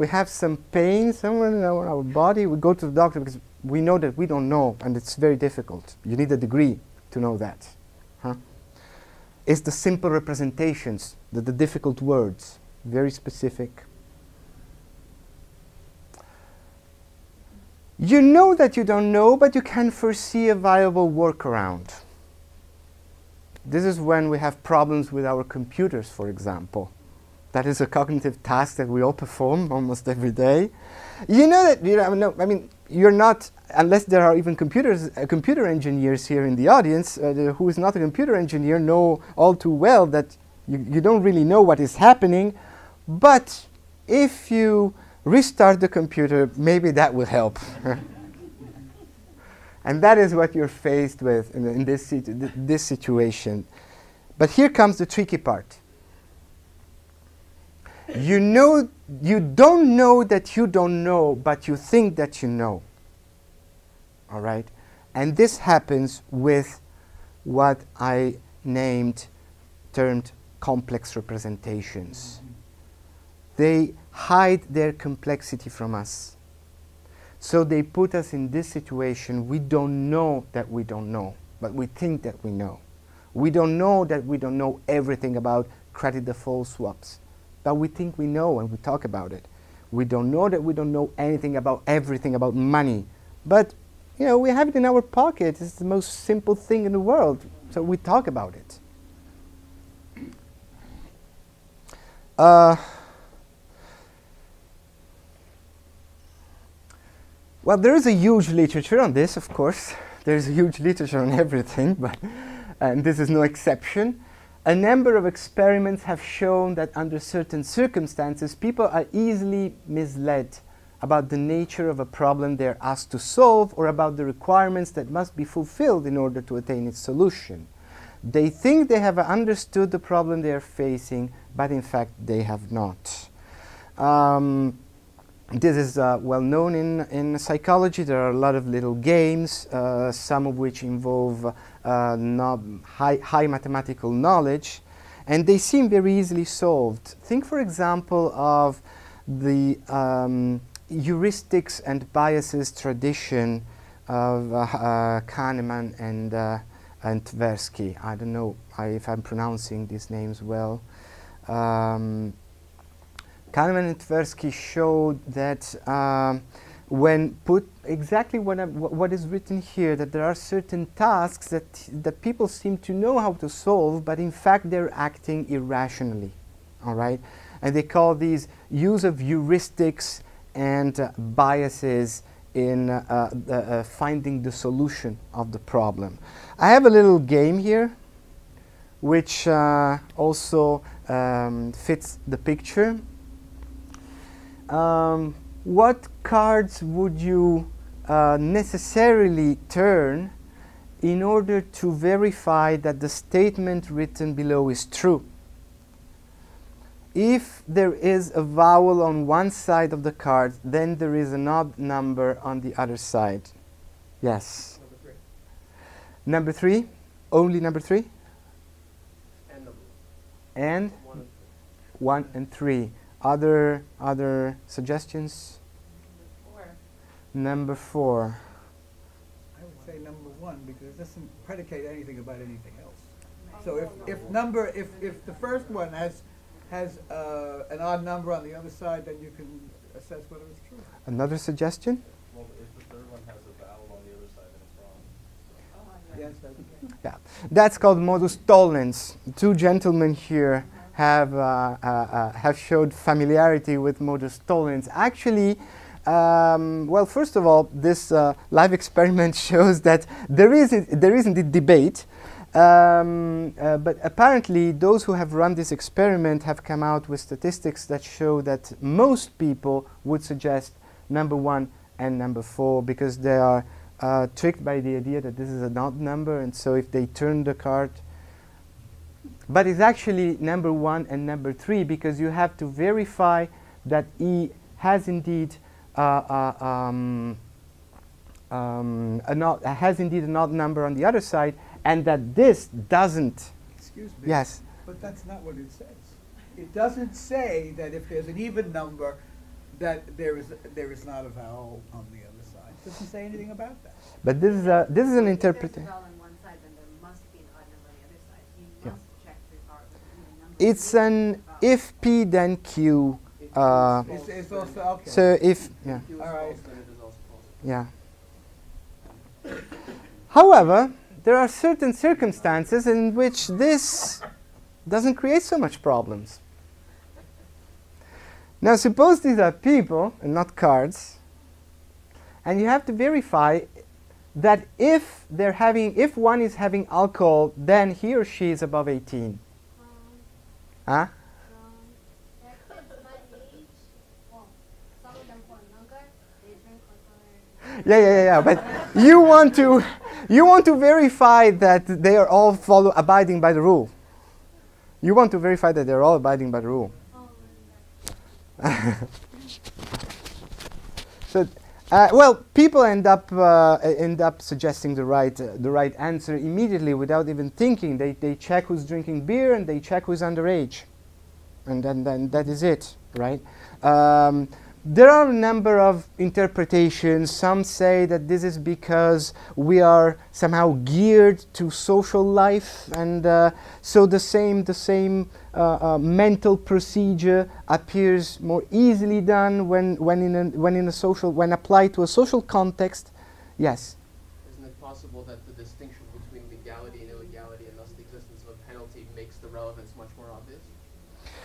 We have some pain somewhere in our, our body, we go to the doctor because we know that we don't know and it's very difficult. You need a degree to know that. Huh? It's the simple representations, the, the difficult words, very specific. You know that you don't know, but you can foresee a viable workaround. This is when we have problems with our computers, for example. That is a cognitive task that we all perform almost every day. You know that, you know, no, I mean, you're not, unless there are even computers, uh, computer engineers here in the audience, uh, who is not a computer engineer, know all too well that you, you don't really know what is happening. But if you restart the computer, maybe that will help. and that is what you're faced with in, in this, situ this situation. But here comes the tricky part you know, you don't know that you don't know, but you think that you know. All right? And this happens with what I named, termed complex representations. They hide their complexity from us. So they put us in this situation. We don't know that we don't know, but we think that we know. We don't know that we don't know everything about credit default swaps but we think we know and we talk about it. We don't know that we don't know anything about everything about money, but you know we have it in our pocket. It's the most simple thing in the world, so we talk about it. Uh, well, there is a huge literature on this, of course. There is a huge literature on everything, but and this is no exception. A number of experiments have shown that under certain circumstances, people are easily misled about the nature of a problem they are asked to solve or about the requirements that must be fulfilled in order to attain its solution. They think they have understood the problem they are facing, but in fact they have not. Um, this is uh, well known in, in psychology. There are a lot of little games, uh, some of which involve uh, high, high mathematical knowledge, and they seem very easily solved. Think, for example, of the um, heuristics and biases tradition of uh, uh, Kahneman and, uh, and Tversky. I don't know if I'm pronouncing these names well. Um, Kahneman and Tversky showed that um, when put exactly what, I- what is written here, that there are certain tasks that, that people seem to know how to solve, but in fact they're acting irrationally. All right? And they call these use of heuristics and uh, biases in uh, uh, uh, finding the solution of the problem. I have a little game here which uh, also um, fits the picture. Um, what cards would you uh, necessarily turn in order to verify that the statement written below is true? If there is a vowel on one side of the card, then there is an odd number on the other side. Yes. Number three. Number three? Only number three? And number And one and one and three. Other other suggestions? Four. Number four. I would say number one, because it doesn't predicate anything about anything else. So if, if number, if, if the first one has, has, uh, an odd number on the other side, then you can assess whether it's true. Another suggestion? Well, if the third one has a vowel on the other side, then it's wrong. Oh, yeah. Yes, that's, Yeah. That's called modus tollens. Two gentlemen here have uh, uh, uh, have showed familiarity with modus tollens. Actually. Um, well, first of all, this live experiment shows that there is there is indeed debate, um, uh, but apparently those who have run this experiment have come out with statistics that show that most people would suggest number one and number four because they are uh, tricked by the idea that this is an odd number, and so if they turn the card, but it's actually number one and number three because you have to verify that E has indeed uh, uh, um, um, an odd, has indeed an odd number on the other side, and that this doesn't. excuse me. Yes. But that's not what it says. It doesn't say that if there's an even number, that there is, there is not a vowel on the other side. It doesn't say anything about that. But this is a this is an If there's a interpretation. vowel on one side, then there must be an odd number on the other side. You Yeah. must check the vowel with an even number. It's an if P then Q. Uh, It's, it's also, okay. So if yeah. If All right. false, then it is also false. Yeah. However, there are certain circumstances in which this doesn't create so much problems. Now, suppose these are people and not cards, and you have to verify that if they're having, if one is having alcohol, then he or she is above 18. Huh? Yeah, yeah, yeah, yeah. But you want to, you want to verify that they are all follow abiding by the rule. You want to verify that they're all abiding by the rule. So, uh, well, people end up uh, end up suggesting the right uh, the right answer immediately without even thinking. They they check who's drinking beer and they check who's underage, and then then that is it, right? Um, there are a number of interpretations. Some say that this is because we are somehow geared to social life, and uh, so the same the same uh, uh, mental procedure appears more easily done when when in a, when in a social when applied to a social context. Yes. Isn't it possible that the distinction between legality and illegality and thus the existence of a penalty makes the relevance much more obvious?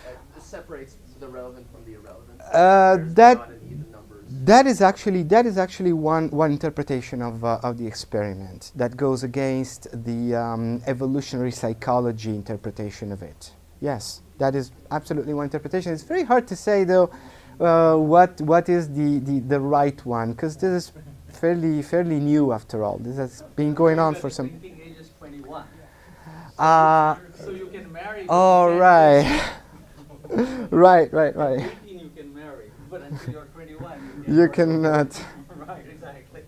Uh, separates the relevant from the irrelevant. Uh, that- not an even numbers. That is actually that is actually one one interpretation of uh, of the experiment that goes against the um, evolutionary psychology interpretation of it. Yes, that is absolutely one interpretation. It's very hard to say though uh, what what is the, the, the right one because this is fairly fairly new after all. This has been going on for some. Drinking age is 21. Uh, So you can marry. all right. right, right, right. At 18 you can marry, but until you're 21 you. You cannot. right, exactly.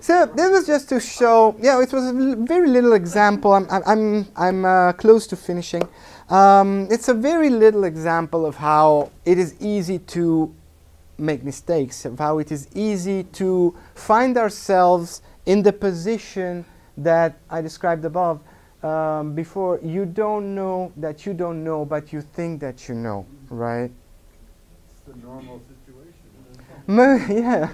So this was just to show, yeah, it was a very little example. I'm, I'm, I'm, I'm uh, close to finishing. Um, it's a very little example of how it is easy to make mistakes, of how it is easy to find ourselves in the position that I described above. Um, before you don't know that you don't know, but you think that you know, right? It's the normal situation. Yeah.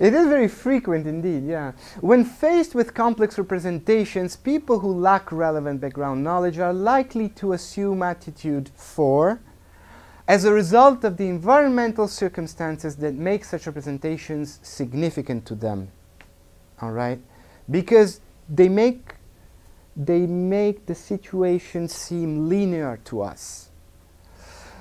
It is very frequent indeed, yeah. When faced with complex representations, people who lack relevant background knowledge are likely to assume attitude for, as a result of the environmental circumstances that make such representations significant to them. All right? Because they make, they make the situation seem linear to us.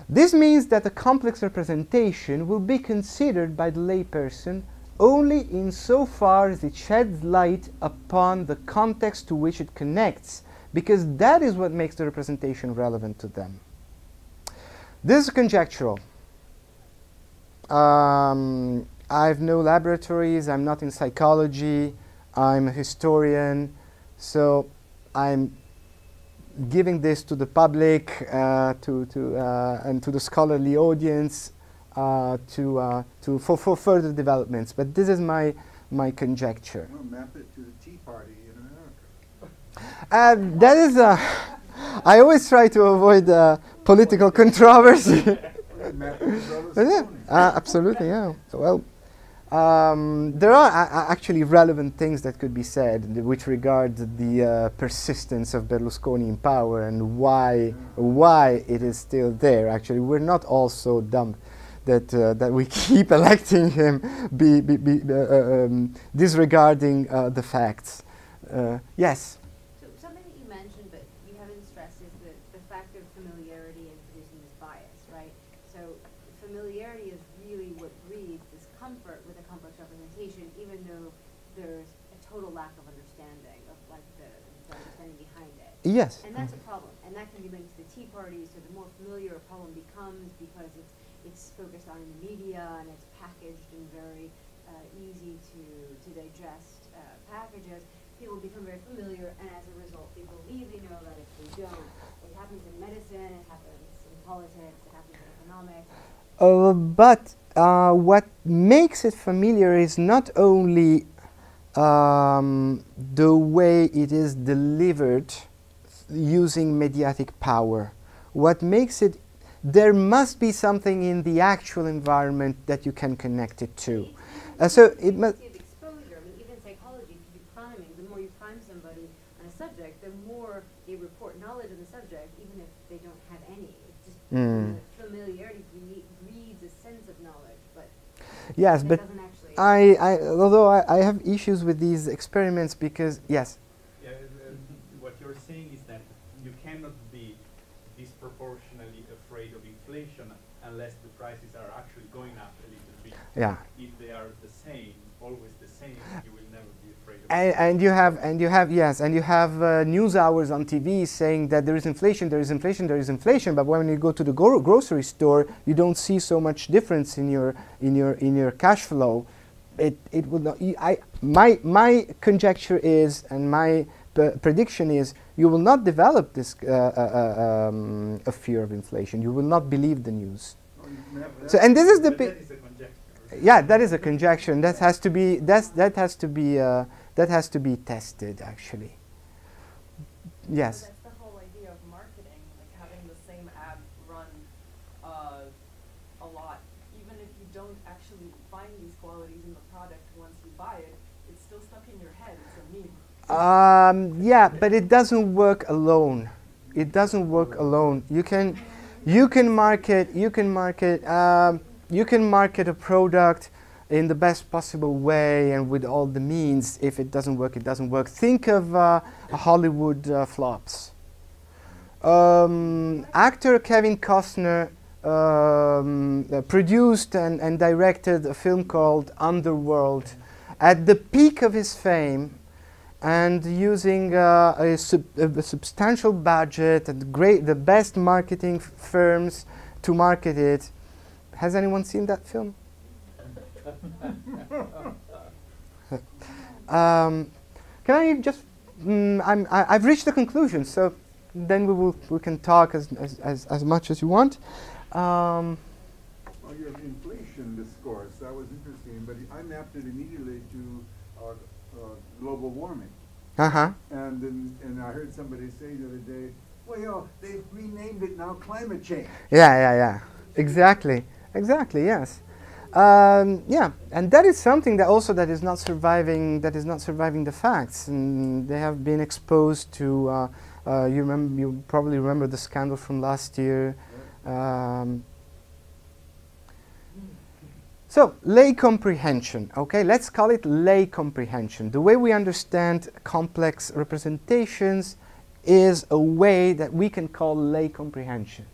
This means that a complex representation will be considered by the layperson only insofar as it sheds light upon the context to which it connects, because that is what makes the representation relevant to them. This is conjectural. Um, I have no laboratories, I'm not in psychology, I'm a historian, so I'm giving this to the public, uh, to, to, uh, and to the scholarly audience to, uh, to for, for further developments. But this is my, my conjecture. We'll map it to the Tea Party in America. Uh, that is a. I always try to avoid uh, political controversy. Map it to But yeah, uh, absolutely, yeah. Well, um, there are actually relevant things that could be said which regard the uh, persistence of Berlusconi in power and why why it is still there. Actually, we're not all so dumb that uh, that we keep electing him, be, be, be, uh, uh, um, disregarding uh, the facts. Uh, yes. So something that you mentioned but you haven't stressed is the, the fact of familiarity and producing this bias, right? So familiarity is really what breeds this comfort with a complex representation, even though there's a total lack of understanding of like the, the understanding behind it. Yes. And that's a problem, and that can be linked to the Tea Party, so the more familiar a problem becomes because it's, it's focused on in the media and it's packaged in very uh, easy to, to digest uh, packages, people become very familiar, and as a result, they believe they know that if they don't. It happens in medicine, it happens in politics, it happens in economics. Uh, but uh, what makes it familiar is not only um, the way it is delivered using mediatic power. What makes it, there must be something in the actual environment that you can connect it to. Uh, so it must. exposure. I mean, even in psychology, if you do priming, the more you prime somebody on a subject, the more they report knowledge of the subject, even if they don't have any. It's just Mm. familiarity breeds a sense of knowledge, but Yes, but. I, I, although I, I have issues with these experiments because, yes, Yeah, uh, what you're saying is that you cannot be disproportionately afraid of inflation unless the prices are actually going up a little bit. Yeah. If they are the same, always the same, you will never be afraid of And, and you have, and you have, yes, and you have uh, news hours on TV saying that there is inflation, there is inflation, there is inflation. But when you go to the gro- grocery store, you don't see so much difference in your in your in your cash flow. It it will not. I my my conjecture is, and my p- prediction is, you will not develop this uh, uh, uh, um, a fear of inflation. You will not believe the news. You So, and this is the. Yeah, that is a conjecture. and That has to be that's that has to be uh, that has to be tested actually. Yes. That's the whole idea of marketing, like having the same ad run uh, a lot. Even if you don't actually find these qualities in the product once you buy it, it's still stuck in your head. It's a meme. Um, yeah, but it doesn't work alone. It doesn't work alone. You can, you can market, you can market, um, you can market a product in the best possible way and with all the means. If it doesn't work, it doesn't work. Think of uh, Hollywood uh, flops. Um, actor Kevin Costner um, uh, produced and, and directed a film called Underworld. At the peak of his fame, and using uh, a, sub- a substantial budget and great, the best marketing firms to market it, Has anyone seen that film? um, can I just? Mm, I'm, I, I've reached the conclusion, so then we will we can talk as as, as, as much as you want. Um, Well, your inflation discourse, that was interesting, but I mapped it immediately to uh, uh, global warming. uh huh. And then, and I heard somebody say the other day, well, you know, they've renamed it now climate change. Yeah, yeah, yeah. Exactly. Exactly. Yes. Um, yeah, and that is something that also that is not surviving. That is not surviving the facts, and they have been exposed to. Uh, uh, you remember? You probably remember the scandal from last year. Um, so, lay comprehension, okay? Let's call it lay comprehension. The way we understand complex representations is a way that we can call lay comprehension.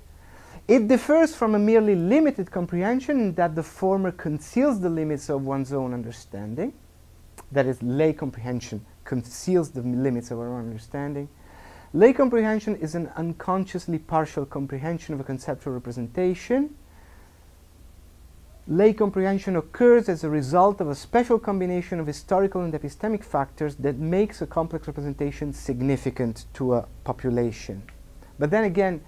It differs from a merely limited comprehension in that the former conceals the limits of one's own understanding. That is, lay comprehension conceals the limits of our own understanding. Lay comprehension is an unconsciously partial comprehension of a conceptual representation. Lay comprehension occurs as a result of a special combination of historical and epistemic factors that makes a complex representation significant to a population. But then again,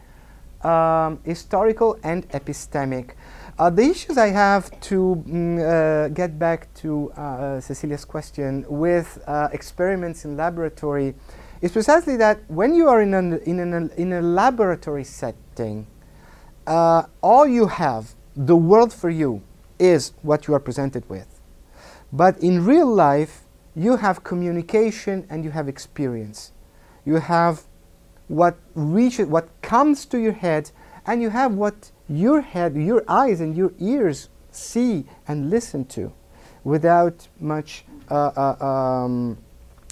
um, historical and epistemic. Uh, the issues I have to mm, uh, get back to uh, Cecilia's question with uh, experiments in laboratory is precisely that when you are in, an, in, an, in a laboratory setting, uh, all you have, the world for you, is what you are presented with. But in real life, you have communication and you have experience. You have what reaches, what comes to your head, and you have what your head, your eyes, and your ears see and listen to, without much, uh, uh, um,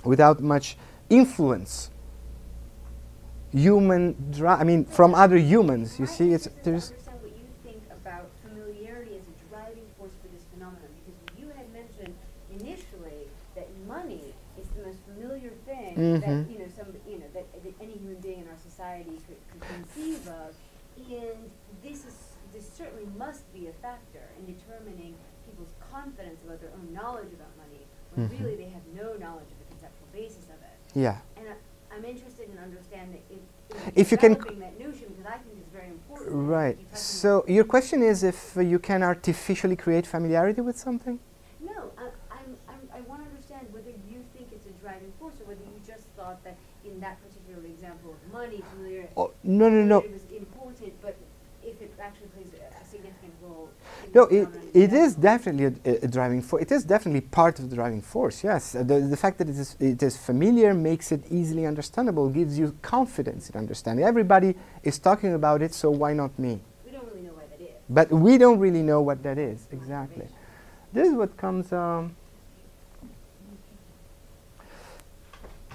without much influence. Human, dri- I mean, from other humans. You see, it's interested to there's. understand what you think about familiarity as a driving force for this phenomenon, because you had mentioned initially that money is the most familiar thing that Mhm. you know some you know that, that any human being in our society could, could conceive of, and this is this certainly must be a factor in determining people's confidence about their own knowledge about money, when Mhm. really they have no knowledge of the conceptual basis of it. Yeah. And I, I'm interested in understanding if, If you can that notion because I think it's very important. Right. So your question is if uh, you can artificially create familiarity with something? No, I, I'm, I'm, I want to understand whether you think it's a driving force or whether you just thought that in that particular example of money, familiarity, Oh, no, no, no. was important, but if it actually plays a, a significant role. in No, it, it is definitely a, a driving force. It is definitely part of the driving force. Yes, uh, the, the fact that it is, it is familiar makes it easily understandable, gives you confidence in understanding. Everybody is talking about it, so why not me? We don't really know why that is. But we don't really know what that is exactly. This is what comes. Um,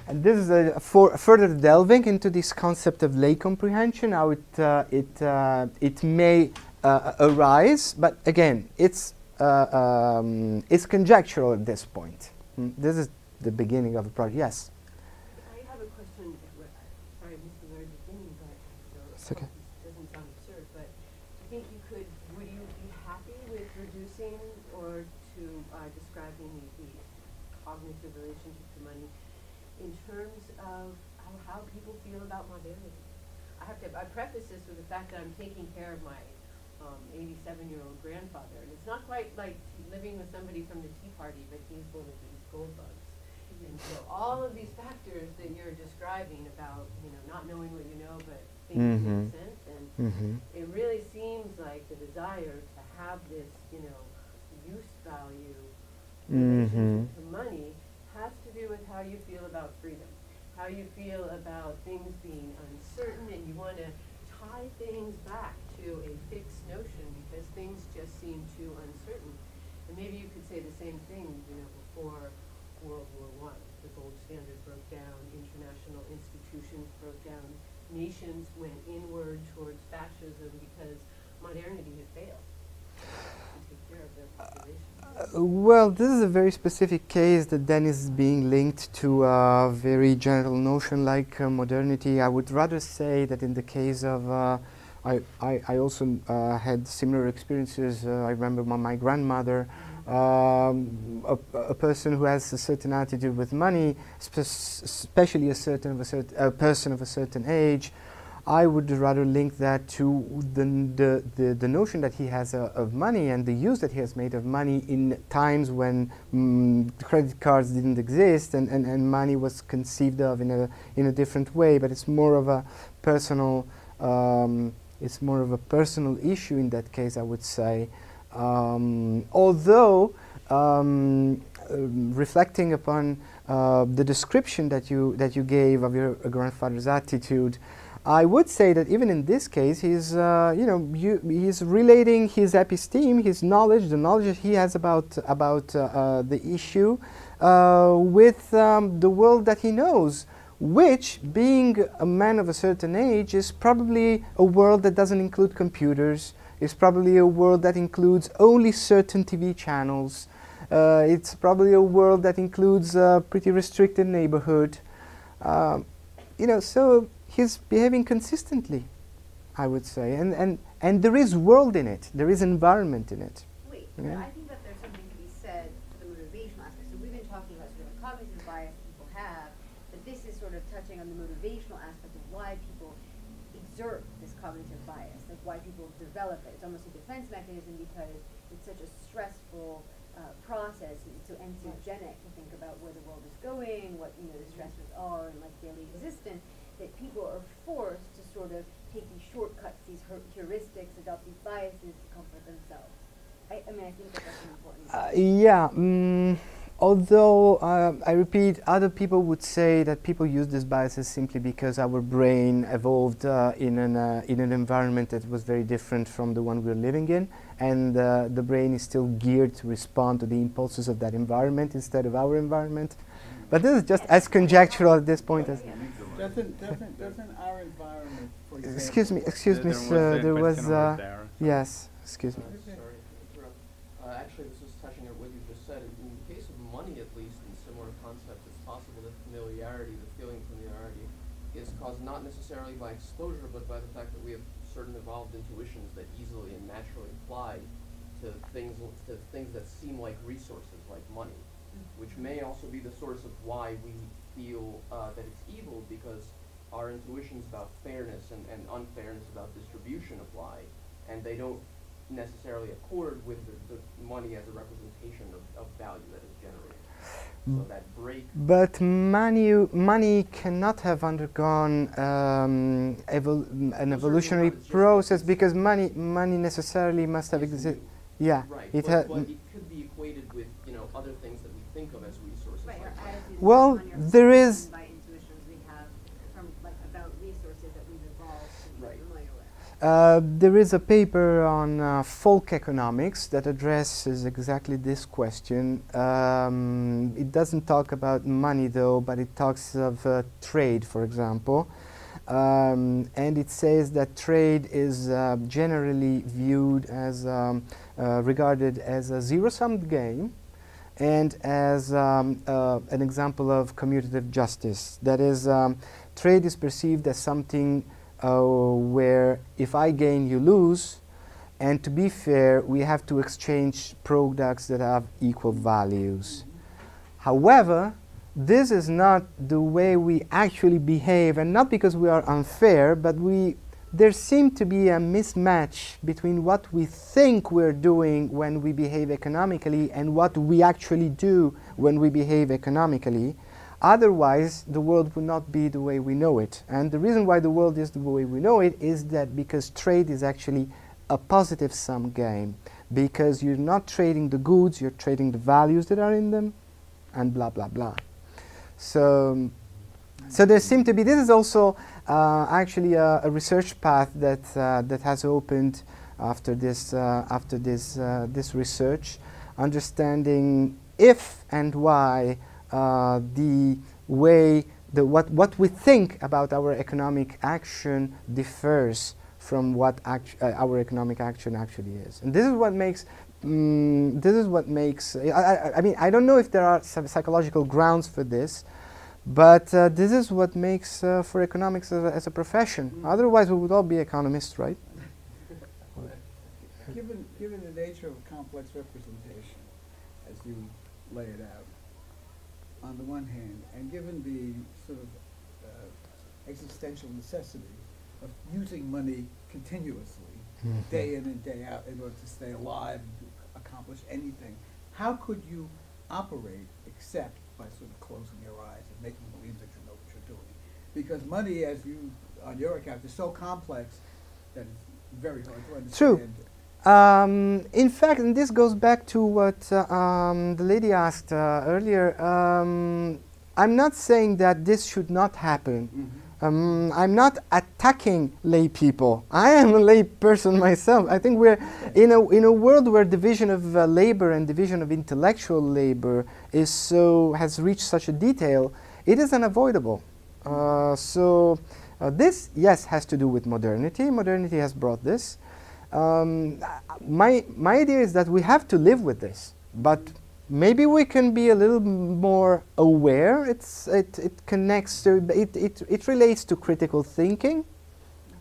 and this is a, for further delving into this concept of lay comprehension, how it uh, it uh, it may uh, arise, but again, it's uh, um, it's conjectural at this point. Mm, This is the beginning of the project. Yes. I have a question, wh- sorry, I missed the very beginning, but, so, It's okay. this doesn't sound absurd, but do you think you could, would you be happy with reducing or to, uh, describing the, the cognitive relationship to money in terms of how, how people feel about modernity? I have to, I preface this with the fact that I'm taking care of my, um, eighty-seven-year-old grandfather, and it's not quite like living with somebody from the Tea Party, but he's one of these gold bugs. And so all of these factors that you're describing about, you know, not knowing what you know, but thinking Mhm. sense, and Mm-hmm. it really seems like the desire to have this, you know, use value relationship to money has to do with how you feel about freedom, how you feel about things being uncertain, and you want to tie things back to a fixed notion because things just seem too uncertain. And maybe you could say the same thing, you know, before World War One. The gold standard broke down, international institutions broke down, nations went inward towards fascism because modernity had failed. Uh, well, this is a very specific case that then is being linked to a very general notion like uh, modernity. I would rather say that in the case of, uh, I, I, I also uh, had similar experiences. Uh, I remember my, my grandmother, um, a, a person who has a certain attitude with money, spe- especially a certain a, cert- a person of a certain age. I would rather link that to the, the, the, the notion that he has uh, of money and the use that he has made of money in times when mm, credit cards didn't exist and, and, and money was conceived of in a, in a different way. But it's more of a personal, um, it's more of a personal issue in that case, I would say. Um, although um, um, reflecting upon uh, the description that you that you gave of your uh, grandfather's attitude, I would say that even in this case, he's uh, you know you, he's relating his episteme, his knowledge, the knowledge that he has about about uh, uh, the issue, uh, with um, the world that he knows. Which, being a man of a certain age, is probably a world that doesn't include computers, is probably a world that includes only certain TV channels. Uh, it's probably a world that includes a pretty restricted neighborhood. Um, you know, so he's behaving consistently, I would say. And, and, and there is world in it, there is environment in it. Wait, Yeah. but I think that there's something to be said for the motivational aspect. So we've been talking about sort of the cognitive bias that people have, but this is sort of touching on the motivational aspect of why people exert this cognitive bias, like why people develop it. It's almost a defense mechanism because it's such a stressful uh, process and so anxiogenic to think about where the world is going, what you know the stressors are in like daily existence, that people are forced to sort of take these shortcuts, these heu- heuristics, adopt these biases to comfort themselves. I, I mean, I think that that's an important. Uh, yeah, mm, although uh, I repeat, other people would say that people use these biases simply because our brain evolved uh, in, an, uh, in an environment that was very different from the one we're living in, and uh, the brain is still geared to respond to the impulses of that environment instead of our environment. But this is just as conjectural at this point as. Doesn't, doesn't, doesn't our environment, for example. Excuse me, excuse me, There was sir. There was. Uh, yes, excuse me. Sorry to interrupt. Uh, actually, this is touching on what you just said. In the case of money, at least, in similar concepts, it's possible that familiarity, the feeling of familiarity, is caused not necessarily by exposure, but by the fact that we have certain evolved intuitions that easily and naturally apply to things to things that seem like resources, like money, which may also be the source of why we feel uh, that it's evil because our intuitions about fairness and, and unfairness about distribution apply, and they don't necessarily accord with the, the money as a representation of, of value that is generated. So that break But money, money cannot have undergone um, evol- an evolutionary certainly not. It's just- process because money, money necessarily must have existed. Yeah, Right, it but, ha- but it could be equated with, you know, other things that we think of as resources. Right, like our money. attitudes Well, there is on your there intuitions is- by intuitions we have from like about resources that we've evolved to be Right. familiar with. Uh, there is a paper on uh, folk economics that addresses exactly this question. Um, it doesn't talk about money though, but it talks of uh, trade, for example. Um, and it says that trade is uh, generally viewed as um, uh, regarded as a zero-sum game and as um, an example of commutative justice. That is, um, trade is perceived as something uh, where if I gain, you lose, and to be fair, we have to exchange products that have equal values. However, this is not the way we actually behave, and not because we are unfair, but we there seems to be a mismatch between what we think we're doing when we behave economically and what we actually do when we behave economically. Otherwise, the world would not be the way we know it. And the reason why the world is the way we know it is that because trade is actually a positive sum game. Because you're not trading the goods, you're trading the values that are in them, and blah, blah, blah. So, so there seem to be, this is also uh, actually a, a research path that, uh, that has opened after this, uh, after this, uh, this research, understanding if and why uh, the way, the what, what we think about our economic action differs from what uh, our economic action actually is. And this is what makes mm, this is what makes I, I, I mean I don't know if there are some psychological grounds for this, but uh, this is what makes uh, for economics as a, as a profession. Otherwise, we would all be economists, right? given, given the nature of complex representation, as you lay it out, on the one hand, and given the sort of uh, existential necessity of using money continuously, Mhm. day in and day out, in order to stay alive and to accomplish anything, how could you operate except by sort of closing your eyes and making believe that you know what you're doing? Because money, as you, on your account, is so complex that it's very hard to understand. True. Um, in fact, and this goes back to what uh, um, the lady asked uh, earlier. Um, I'm not saying that this should not happen. Mhm. Um, I'm not attacking lay people. I am a lay person myself. I think we're in a in a world where division of uh, labor and division of intellectual labor is so has reached such a detail. It is unavoidable. Uh, so uh, this, yes, has to do with modernity. Modernity has brought this. Um, my my idea is that we have to live with this, but maybe we can be a little more aware. It's it it connects to it it it relates to critical thinking,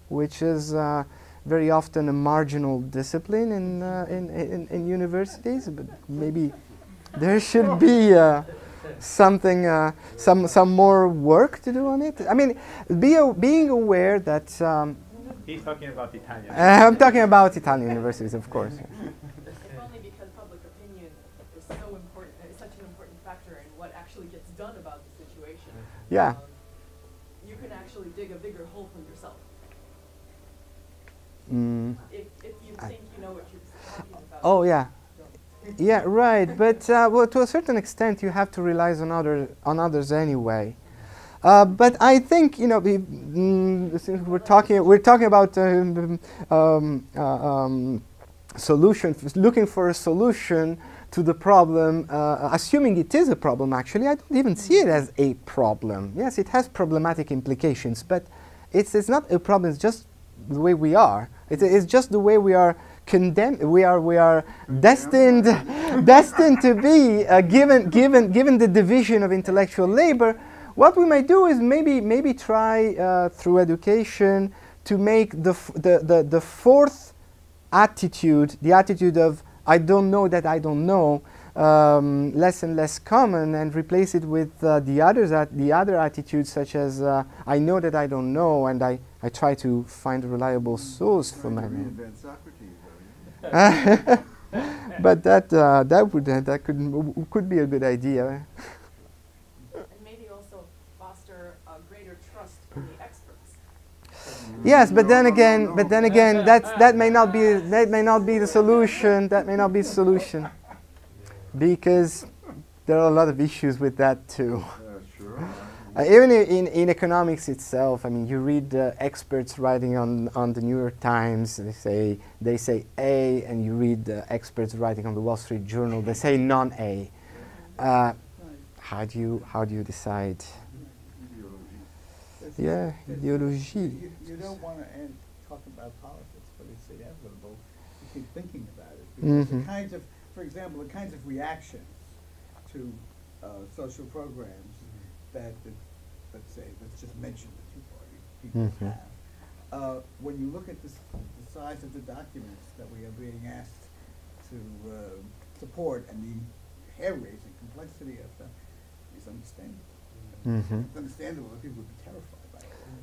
which is uh, very often a marginal discipline in uh, in, in in universities. But maybe there should be. Uh, something uh, some some more work to do on it i mean be being aware that um, He's talking about Italian. uh, i'm talking about italian universities of course If only because public opinion is so important, is such an important factor in what actually gets done about the situation. Yeah. um, You can actually dig a bigger hole for yourself. Mm. If, if you I- think you know what you're talking about. oh yeah yeah right but uh, well to a certain extent you have to rely on other on others anyway uh, but I think you know we, mm, since we're talking we're talking about um, um, uh, um, solution looking for a solution to the problem uh, assuming it is a problem actually. I don't even see it as a problem. Yes it has problematic implications but it's it's not a problem it's just the way we are. It, it's just the way we are condemned we are we are destined destined to be uh, given given given the division of intellectual labor what we might do is maybe maybe try uh, through education to make the, f- the, the, the fourth attitude, the attitude of I don't know that I don't know, um, less and less common, and replace it with uh, the others at the other attitudes such as uh, I know that I don't know, and I, I try to find a reliable source for my knowledge. reinvent Socrates, but that uh, that would uh, that could m- could be a good idea. And maybe also foster a greater trust in the experts. Yes, but then again, but then again, that's that may not be that may not be the solution. That may not be the solution, because there are a lot of issues with that too. Uh. Uh, even in, in economics itself, I mean, you read uh, experts writing on, on the New York Times. They say they say A, and you read uh, experts writing on the Wall Street Journal. They say non-A. Uh, how do you how do you decide? Ideology. It's- Yeah, ideology. You, you don't want to end talk about politics, but it's inevitable You keep thinking about it. Because Mhm. the kinds of, for example, the kinds of reactions to uh, social programs that, the, let's say, let's just mention the Tea Party people Mhm. have. Uh, when you look at this, the size of the documents that we are being asked to uh, support and the hair-raising complexity of them, it's understandable. It's understandable that people would be terrified by it. A-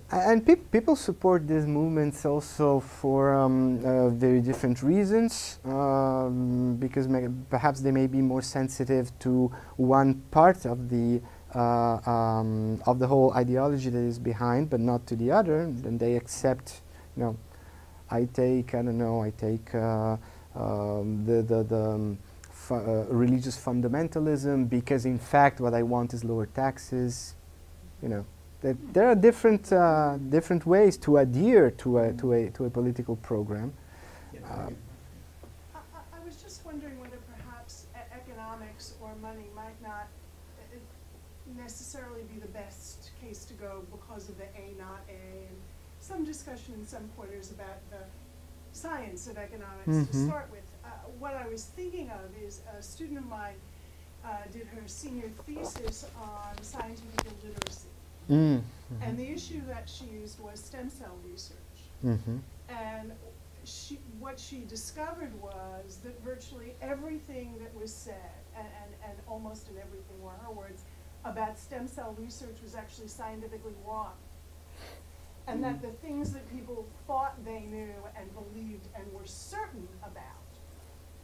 And peop people support these movements also for um, uh, very different reasons, um, because perhaps they may be more sensitive to one part of the uh, um, of the whole ideology that is behind, but not to the other. Then they accept, you know, I take I don't know, I take uh, um, the the, the um, fu- uh, religious fundamentalism because in fact what I want is lower taxes, you know that there are different uh, different ways to adhere to a to a to a political program. Um, I, I- I was just wondering whether perhaps e- economics or money might not uh, necessarily be the best case to go because of the A not A, and some discussion in some quarters about the science of economics to Mhm. start with. Uh, What I was thinking of is a student of mine uh, did her senior thesis on scientific illiteracy. Mm, And the issue that she used was stem cell research. mhm, And she, what she discovered was that virtually everything that was said, and, and, and almost in everything were her words, about stem cell research was actually scientifically wrong. And that the things that people thought they knew and believed and were certain about,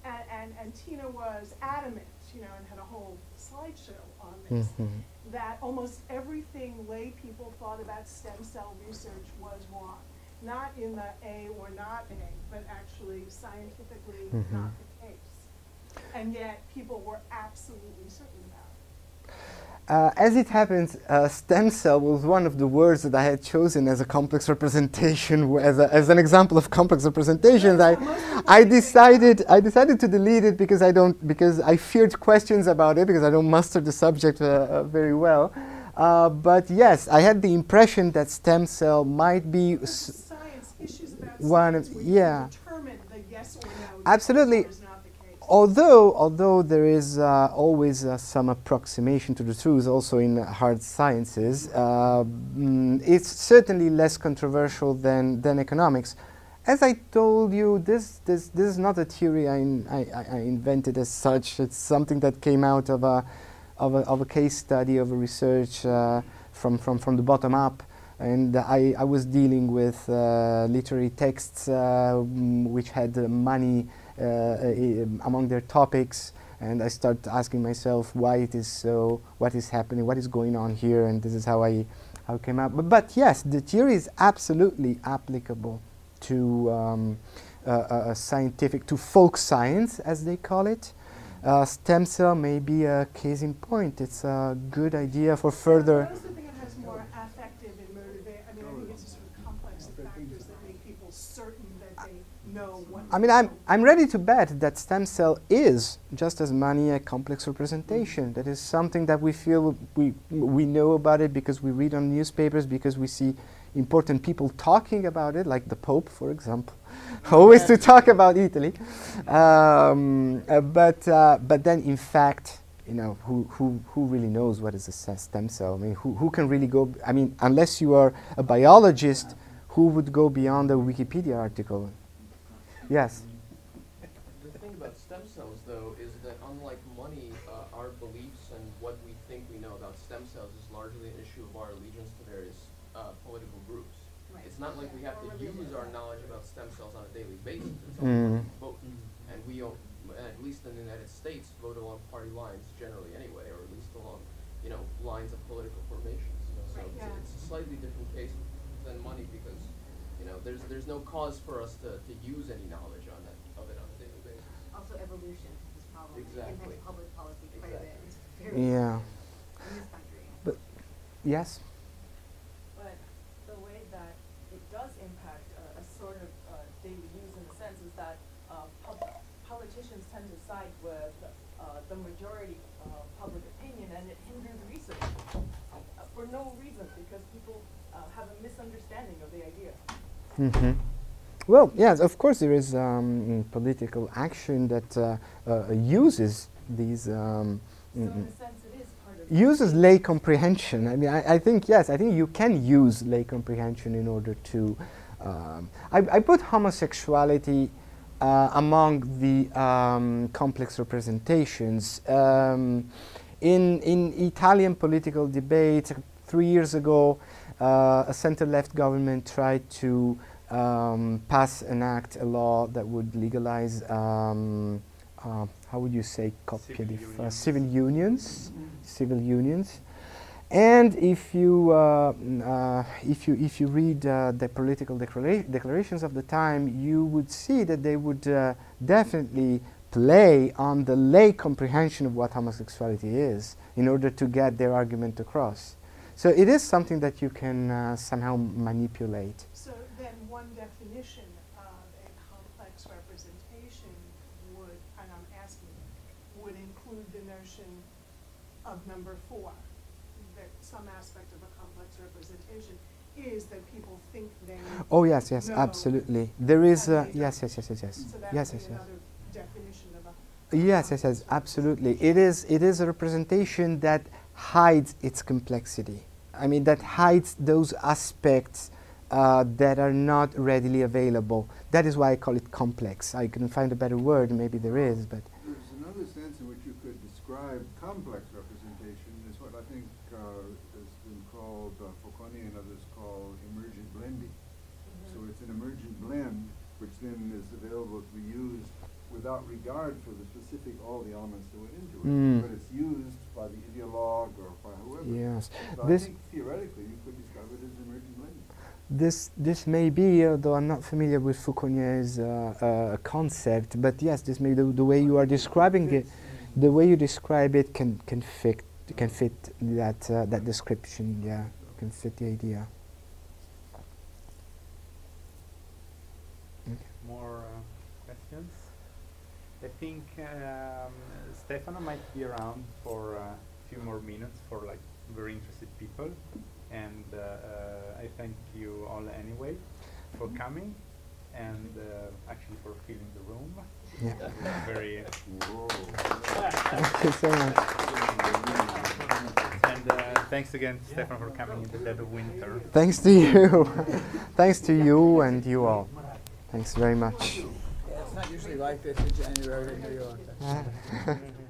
and, and, and Tina was adamant, you know, and had a whole slideshow on this, Mhm. that almost everything lay people thought about stem cell research was wrong. Not in the A or not A, but actually scientifically Mhm. not the case. And yet people were absolutely certain. Uh, as it happens, uh, stem cell was one of the words that I had chosen as a complex representation, as, a, as an example of complex representations. I, I decided, I decided to delete it because I don't, because I feared questions about it because I don't master the subject uh, uh, very well. Uh, but yes, I had the impression that stem cell might be. Science, issues about one of- yeah. determine the yes or no. Absolutely. Although, although there is uh, always uh, some approximation to the truth, also in hard sciences, uh, mm, it's certainly less controversial than, than economics. As I told you, this, this, this is not a theory I, in- I, I- invented as such. It's something that came out of a, of a, of a case study, of a research uh, from, from, from the bottom up. And I, I was dealing with uh, literary texts uh, mm, which had uh, money among their topics and I start asking myself why it is so, what is happening, what is going on here, and this is how I, how it came up. But, but yes, the theory is absolutely applicable to um, uh, uh, uh, scientific, to folk science, as they call it. Uh, stem cell may be a case in point. It's a good idea for further. I also think it has more affective and motivate, I mean, I think it's a sort of complex of factors that make people certain that they know what. I mean, I'm, I'm ready to bet that stem cell is just as money a complex representation. That is something that we feel we, we know about it because we read on newspapers, because we see important people talking about it, like the Pope, for example, always to talk about Italy. Um, uh, but, uh, but then, in fact, you know, who, who, who really knows what is a stem cell? I mean, who, who can really go, I mean, unless you are a biologist, who would go beyond a Wikipedia article? Yes. The thing about stem cells, though, is that unlike money, uh, our beliefs and what we think we know about stem cells is largely an issue of our allegiance to various uh, political groups. Right. It's not like we have to use our knowledge about stem cells on a daily basis. It's Mm. mm. vote. And we, don't- at least in the United States, vote along party lines generally anyway, or at least along, you know, lines of political formations. So Right. it's, Yeah. it's a slightly different case than money because, you know, there's there's no cause for us to, to use any knowledge on that of it on a daily basis. Also evolution is this problem. It Exactly. impacts public policy quite a bit. Exactly. It's very Yeah. in this country. But yes. But the way that it does impact uh, a sort of uh, daily use in a sense is that uh, pub- politicians tend to side with uh, the majority uh, public opinion and it hinders research uh, for no reason because people uh, have a misunderstanding of the idea. Hmm Well, yes, of course there is um, political action that uh, uh, uses these um, So mm, in mm, a sense, it is part of uses lay comprehension. I mean, I, I think yes, I think you can use lay comprehension in order to. Um, I, I put homosexuality uh, among the um, complex representations. Um, in in Italian political debate three years ago, a center-left government tried to um, pass an act, a law that would legalize. Um, uh, how would you say Civil unions. civil unions, civil unions. And if you, uh, uh, if you, if you read uh, the political declara- declarations of the time, you would see that they would uh, definitely play on the lay comprehension of what homosexuality is in order to get their argument across. So it is something that you can uh, somehow manipulate. So then one definition of a complex representation would, and I'm asking, would include the notion of number four, that some aspect of a complex representation is that people think they. Oh yes, yes, absolutely. There is, uh, yes, yes, yes, yes, yes, So yes, yes, yes. definition of a. Yes, yes, yes, absolutely. It is, it is a representation that hides its complexity. I mean, that hides those aspects uh, that are not readily available. That is why I call it complex. I couldn't find a better word, maybe there is, but There's another sense in which you could describe complex representation, is what I think uh, has been called, uh, and others call emergent blending. So it's an emergent blend, which then is available to be used without regard for the specific, all the elements that went into it. Mm. But it's used by or by whoever. Yes. So I This- think theoretically, you could describe it as emergent blending. this this may be, although I'm not familiar with Foucault's uh, uh, concept, but yes, this may the, the way you are describing it, the way you describe it can can fit can fit that uh, that description. Yeah, can fit the idea. More uh, questions? I think um, Stefano might be around for a few more minutes for like very interested people, and uh, uh, I thank you all anyway for coming and uh, actually for filling the room. Yeah. It was very. Thank you so much. And uh, thanks again, Stefan, for coming in the dead of winter. Thanks to you. Thanks to you and you all. Thanks very much. Yeah, it's not usually like this in January in New York.